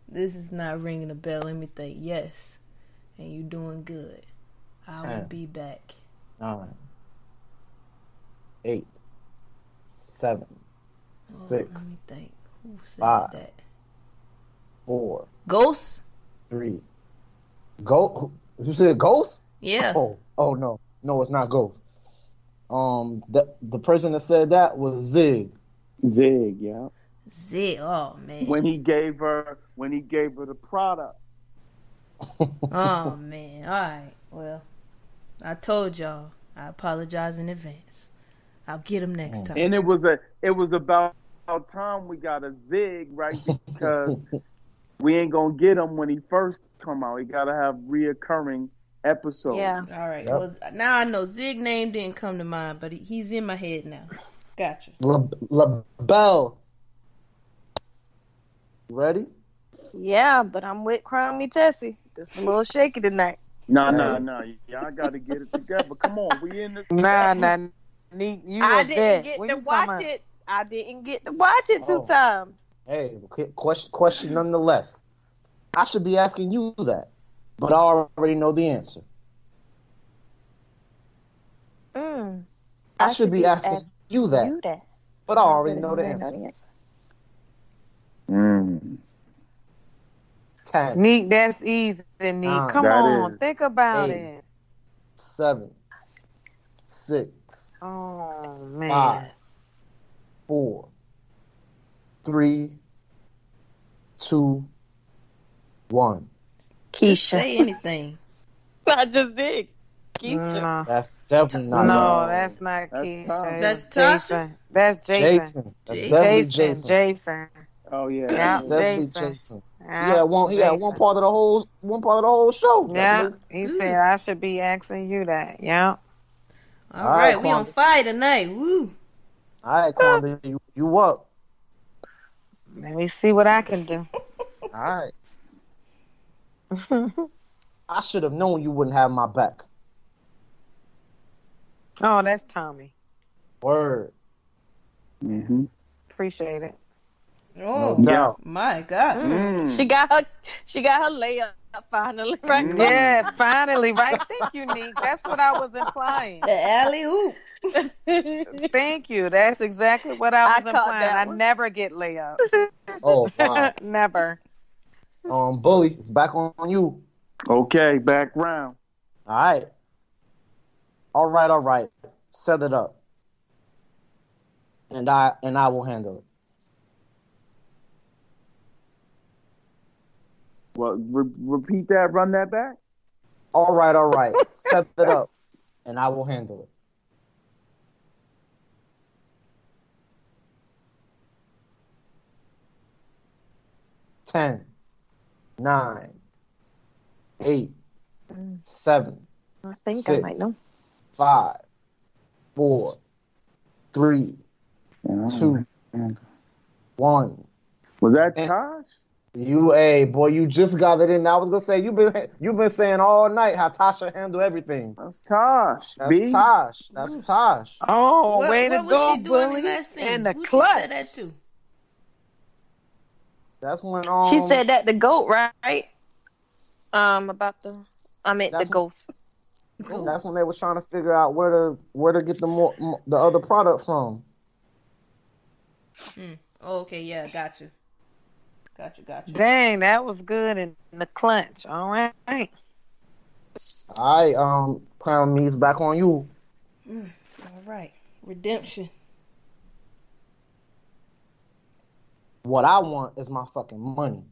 This is not ringing a bell. Let me think. Yes, and you doing good. I will be back. nine, eight, seven, Oh, let six, me think. Who said Five. that? four, Ghost? three. Go. You said ghost? Yeah. Oh, oh no, no, it's not ghost. Um, the the person that said that was Zig. Zig, yeah. Zig. Oh man. When he gave her when he gave her the product. oh man. All right. Well, I told y'all. I apologize in advance. I'll get him next time. And it was a it was about about time we got a zig, right? Because we ain't gonna get him when he first come out. He gotta have reoccurring episodes. Yeah. All right. Yep. Well, now I know Zig name didn't come to mind, but he's in my head now. Gotcha. La, La Belle. Ready? Yeah, but I'm with Crown Me Tessie. It's a little shaky tonight. Nah, nah, nah. Y'all gotta get it together. Come on, we in this. Nah, nah, Neek, you I a didn't vet. get What to watch it. I didn't get to watch it two Oh. times. Hey, question question nonetheless. I should be asking you that, but I already know the answer. Mm. I, should be asking you that, You that. but I already know the answer. Mm. Ten, Neek, that's easy, Neek. Nah, Come on, is. think about Eight. it. seven, six, Oh man. five, four, three, two, one. Just Keisha. say anything. I just did. Keisha. No, That's definitely not no, No. that's not That's Keisha. Tom. It's That's Tasha? Jason. That's Jason. Jason. That's Jason. definitely Jason. Jason. Jason. Oh yeah. Yeah, Definitely Jason. Jason. Yeah, one. He had one part of the whole. One part of the whole show. Yeah, That's he said I should be asking you that. Yeah. All All right, right, we on Kwame. fire tonight. Woo. All right, Quanda, you, you up? Let me see what I can do. All right. I should have known you wouldn't have my back. oh, that's Tommy. Word. hmm Appreciate it. Oh, No my God. Mm. She got her. She got her layup finally. Right. Mm. Yeah, finally, right? Thank you, Nick. That's what I was implying. The alley oop. Thank you. That's exactly what I I was caught implying. I never get layups. Oh, fine. never. um, bully, it's back on you. Okay, back round. All right. All right, all right. Set it up. And I and I will handle it. Well, re- repeat that. Run that back. All right, all right. Set it up. And I will handle it. Ten, nine, eight, seven, I think I might know. five, four, three, two, one. Was that And- Tosh? You, a boy, you just got it in. I was gonna say you've been you've been saying all night how Tasha handle everything. That's Tosh. That's B. Tosh. That's Tosh. Oh, What, way to what was go, she doing Bully. in that scene? And the Who she clutch. Said that to? That's when um She said that the goat, right? Um, about the. I meant the That's- ghost. that's when they was trying to figure out where to where to get the more the other product from. Oh, okay, yeah, got you, got you, got you. Dang, that was good in the clutch. All right. All right, um, Crown Me's back on you. All right. Redemption. What I want is my fucking money.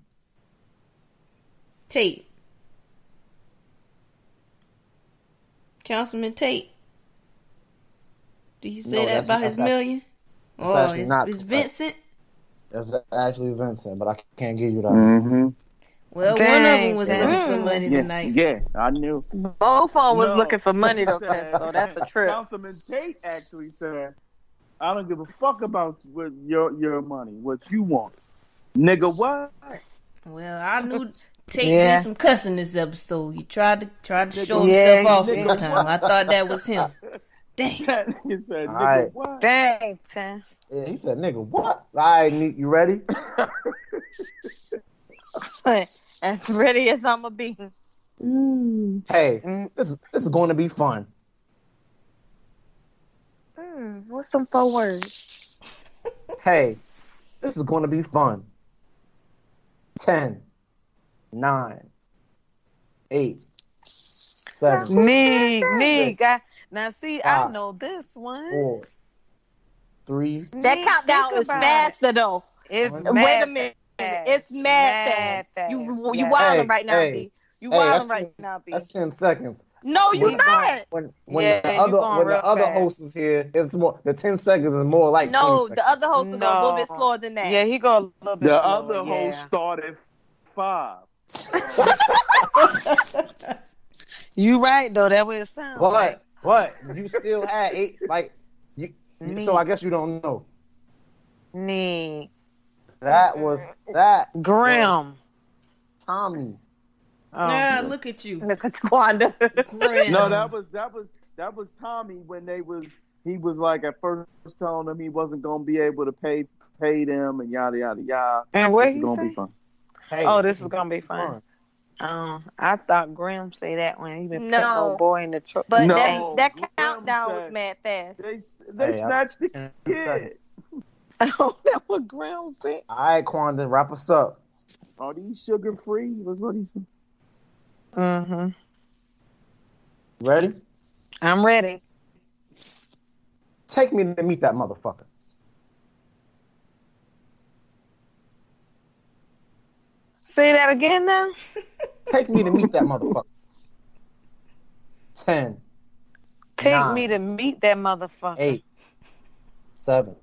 Tate. Councilman Tate. Did he say No, that that's- about his million? that's Oh, actually it's, not- it's Vincent. That's actually Vincent, but I can't give you that. Mm-hmm. Well, one of them was dang. looking for money Yeah, tonight. yeah, I knew. Both of them was No. looking for money though, He Tess, said- so that's a trip. Councilman Tate actually said, "I don't give a fuck about what your your money, what you want, nigga. What? Well, I knew Tate Yeah. did some cussing this episode. He tried to tried to show Yeah, himself off this did. time. I thought that was him. Dang. he said, nigga, Alright. what? Dang, Ten. Yeah, he said, "Nigga, what? All right, Neat, you ready? as ready as I'ma be. Hey, Mm. this is this is going to be fun. Hmm, what's some four words? Hey, this is going to be fun. Ten, nine, eight, seven, Neek, Neek. I, now, see, I know this one. four, three, That Neek, countdown think is about faster though. It's Wait a minute. It's mad, Mad fast. You fast, you yeah. wilding Hey, right now, hey, B. You hey, wilding right ten- now, B. That's ten seconds. No, you Keep not. When when Yeah, the other when the real other fast. host is here, it's more the ten seconds is more like No, 20 the other host will go a little bit slower than that. Yeah, he go a little bit The slower, other yeah. host started five. You right though. That what it sounds But like. but you still had eight like you, you- Me. so I guess you don't know. Neek. That was that Grim. Tommy. Oh. Nah, look at you. Look at Squander. No, that was that was that was Tommy when they was he was like at first telling them he wasn't gonna be able to pay pay them and yada yada yada. And what It's he gonna say? be fun. Hey, Oh, this is gonna be fun. Um, I thought Grim say that when he been putting No. old boy in the truck. But No, that that Grim countdown was mad fast. They they Hey, I- snatched the kids. oh, that what Grim said. All right, Quanda, wrap us up. Are these sugar free? Was what he said. Mm-hmm. Ready? I'm ready. Take me to meet that motherfucker. Say that again now. Take me to meet that motherfucker. Ten, Take Nine. me to meet that motherfucker. eight, seven,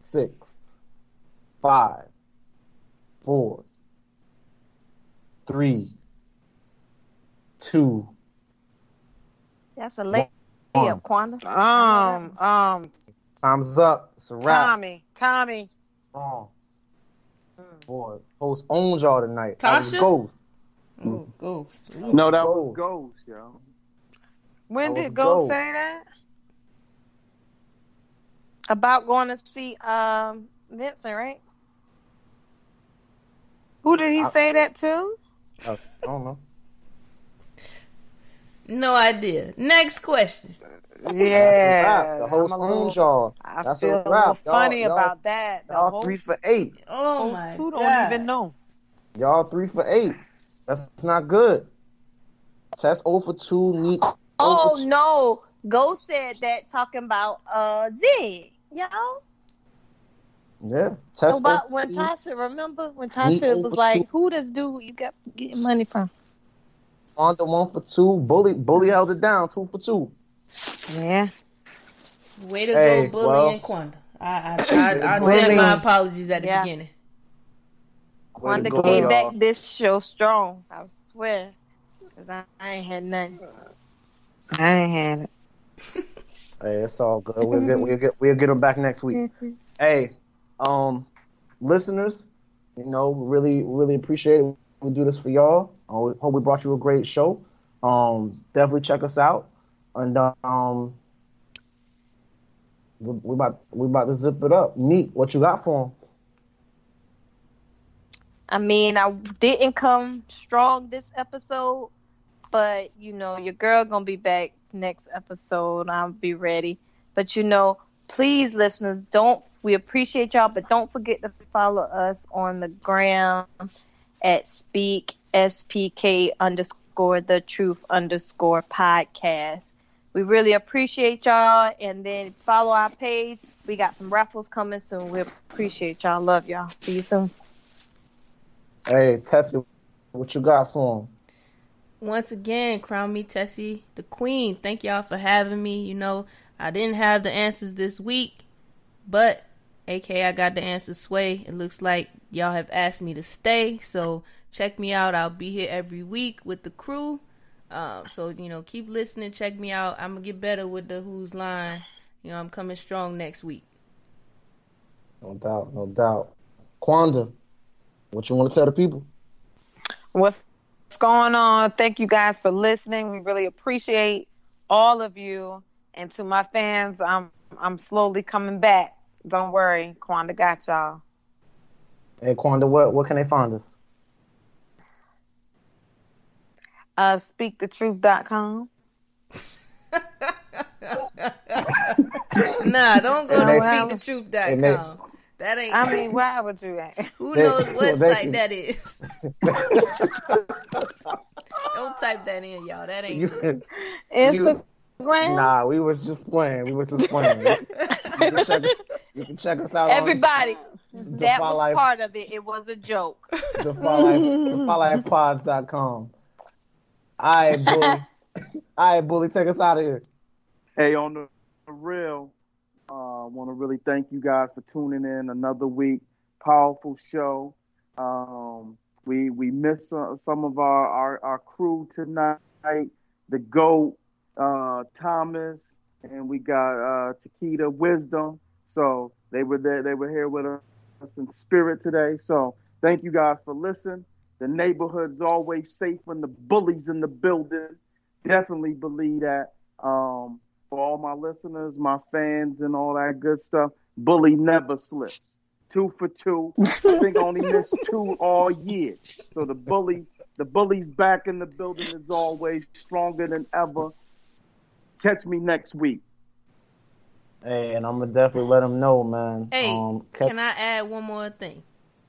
six, five, four, three, two, That's a late one. up, Quanda. Um, um, Time's up. It's a wrap. Tommy, Tommy. Oh. Boy, host owns y'all tonight. That was Tasha? Ghost. Oh, ghost. Ooh. No, that Gold. was Ghost, yo. When That did Ghost gold. say that? About going to see um Vincent, right? Who did he I- say that to? Uh, I don't know. No idea. Next question. Yeah. The host I'm a little- owns y'all. That's a a wrap. little Y'all- funny y'all- about that. The Y'all host, three for eight. Oh host my too god. don't even know. Y'all three for eight. That's not good. Test 0 for 2. Neek. 0 Oh no, Go said that talking about uh Zig, y'all. Yeah. Test About when Tasha, remember when Tasha was like, two. "Who this dude you got getting money from?" Quanda 1 for 2. Bully Bully held it down 2 for 2. Yeah. Way to Hey, go, Bully well- and Quanda. I I I, I send my apologies at the Yeah. beginning. Way to Quanda go, came y'all. back this show strong. I swear, 'Cause I, I ain't had nothing. I ain't had it. Hey, it's all good. We'll get we'll get we'll get them back next week. hey, um, listeners, you know, really really appreciate it. We do this for y'all. Uh, hope we brought you a great show. Um, definitely check us out, and um, we, we about we about to zip it up. Neek, what you got for them? I mean, I didn't come strong this episode, but you know, your girl gonna be back next episode. I'll be ready. But you know, please, listeners, don't we appreciate y'all, but don't forget to follow us on the gram at speak spk underscore the truth underscore podcast. We really appreciate y'all, and then follow our page. We got some raffles coming soon. We appreciate y'all. Love y'all. See you soon. Hey, Tessie, what you got for them? Once again, crown me Tessie the Queen. Thank y'all for having me. You know, I didn't have the answers this week, but AK I got the Answer sway. It looks like y'all have asked me to stay, so check me out. I'll be here every week with the crew. Um, so you know, keep listening. Check me out. I'm gonna get better with the Whose Line. You know, I'm coming strong next week. No doubt, no doubt. Quanda, what you want to tell the people? What's going on? Thank you guys for listening. We really appreciate all of you. And to my fans, I'm I'm slowly coming back. Don't worry, Quanda got y'all. Hey, Quanda, what what can they find us? Uh, speakthetruth.com. Nah, don't go to they- speakthetruth.com. and that ain't. I mean, why would you? who they- knows what they site can- that is? Don't type that in, y'all. That ain't. You, good. Instagram. nah, we was just playing. We was just playing. you, can check, you can check us out Everybody, on that Defy was Life, part of it. It was a joke. Defy Life, DefyLifePods.com. All right, bully. All right, bully, take us out of here. Hey, on the real, I uh, want to really thank you guys for tuning in another week. Powerful show. Um, we we missed uh, some of our, our, our crew tonight. The GOAT, uh, Thomas, and we got uh, Chquita Wisdom. So they were there. They were here with us in spirit today. So thank you guys for listening. The neighborhood's always safe when the bullies in the building. Definitely believe that. Um, for all my listeners, my fans, and all that good stuff, bully never slips. Two for two. I think I only missed two all year. So the bully, the bully's back in the building is always, stronger than ever. Catch me next week. Hey, and I'm gonna definitely let them know, man. Hey, um, catch- can I add one more thing?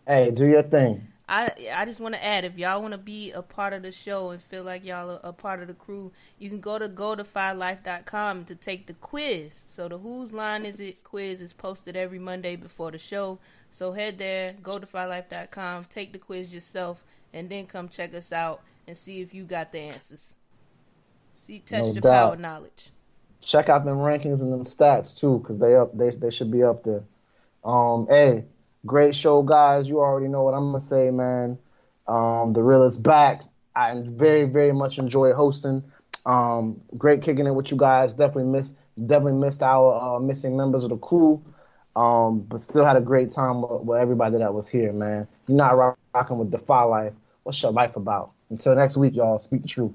hey, do your thing. I I just want to add if y'all want to be a part of the show and feel like y'all are a part of the crew, you can go to godefylife.com to take the quiz. So the whose line is it quiz is posted every Monday before the show. So head there, godefylife.com, take the quiz yourself, and then come check us out and see if you got the answers. See, test No your doubt. power knowledge. check out them rankings and them stats too, because they up they they should be up there. Um, hey, great show, guys. You already know what I'm gonna say, man. Um, the real is back. I very very much enjoy hosting. Um, great kicking it with you guys. Definitely missed definitely missed our uh, missing members of the crew. Um, but still had a great time with, with everybody that was here, man. You're not rock- rocking with Defy Life. What's your life about? Until next week, y'all. Speak the truth.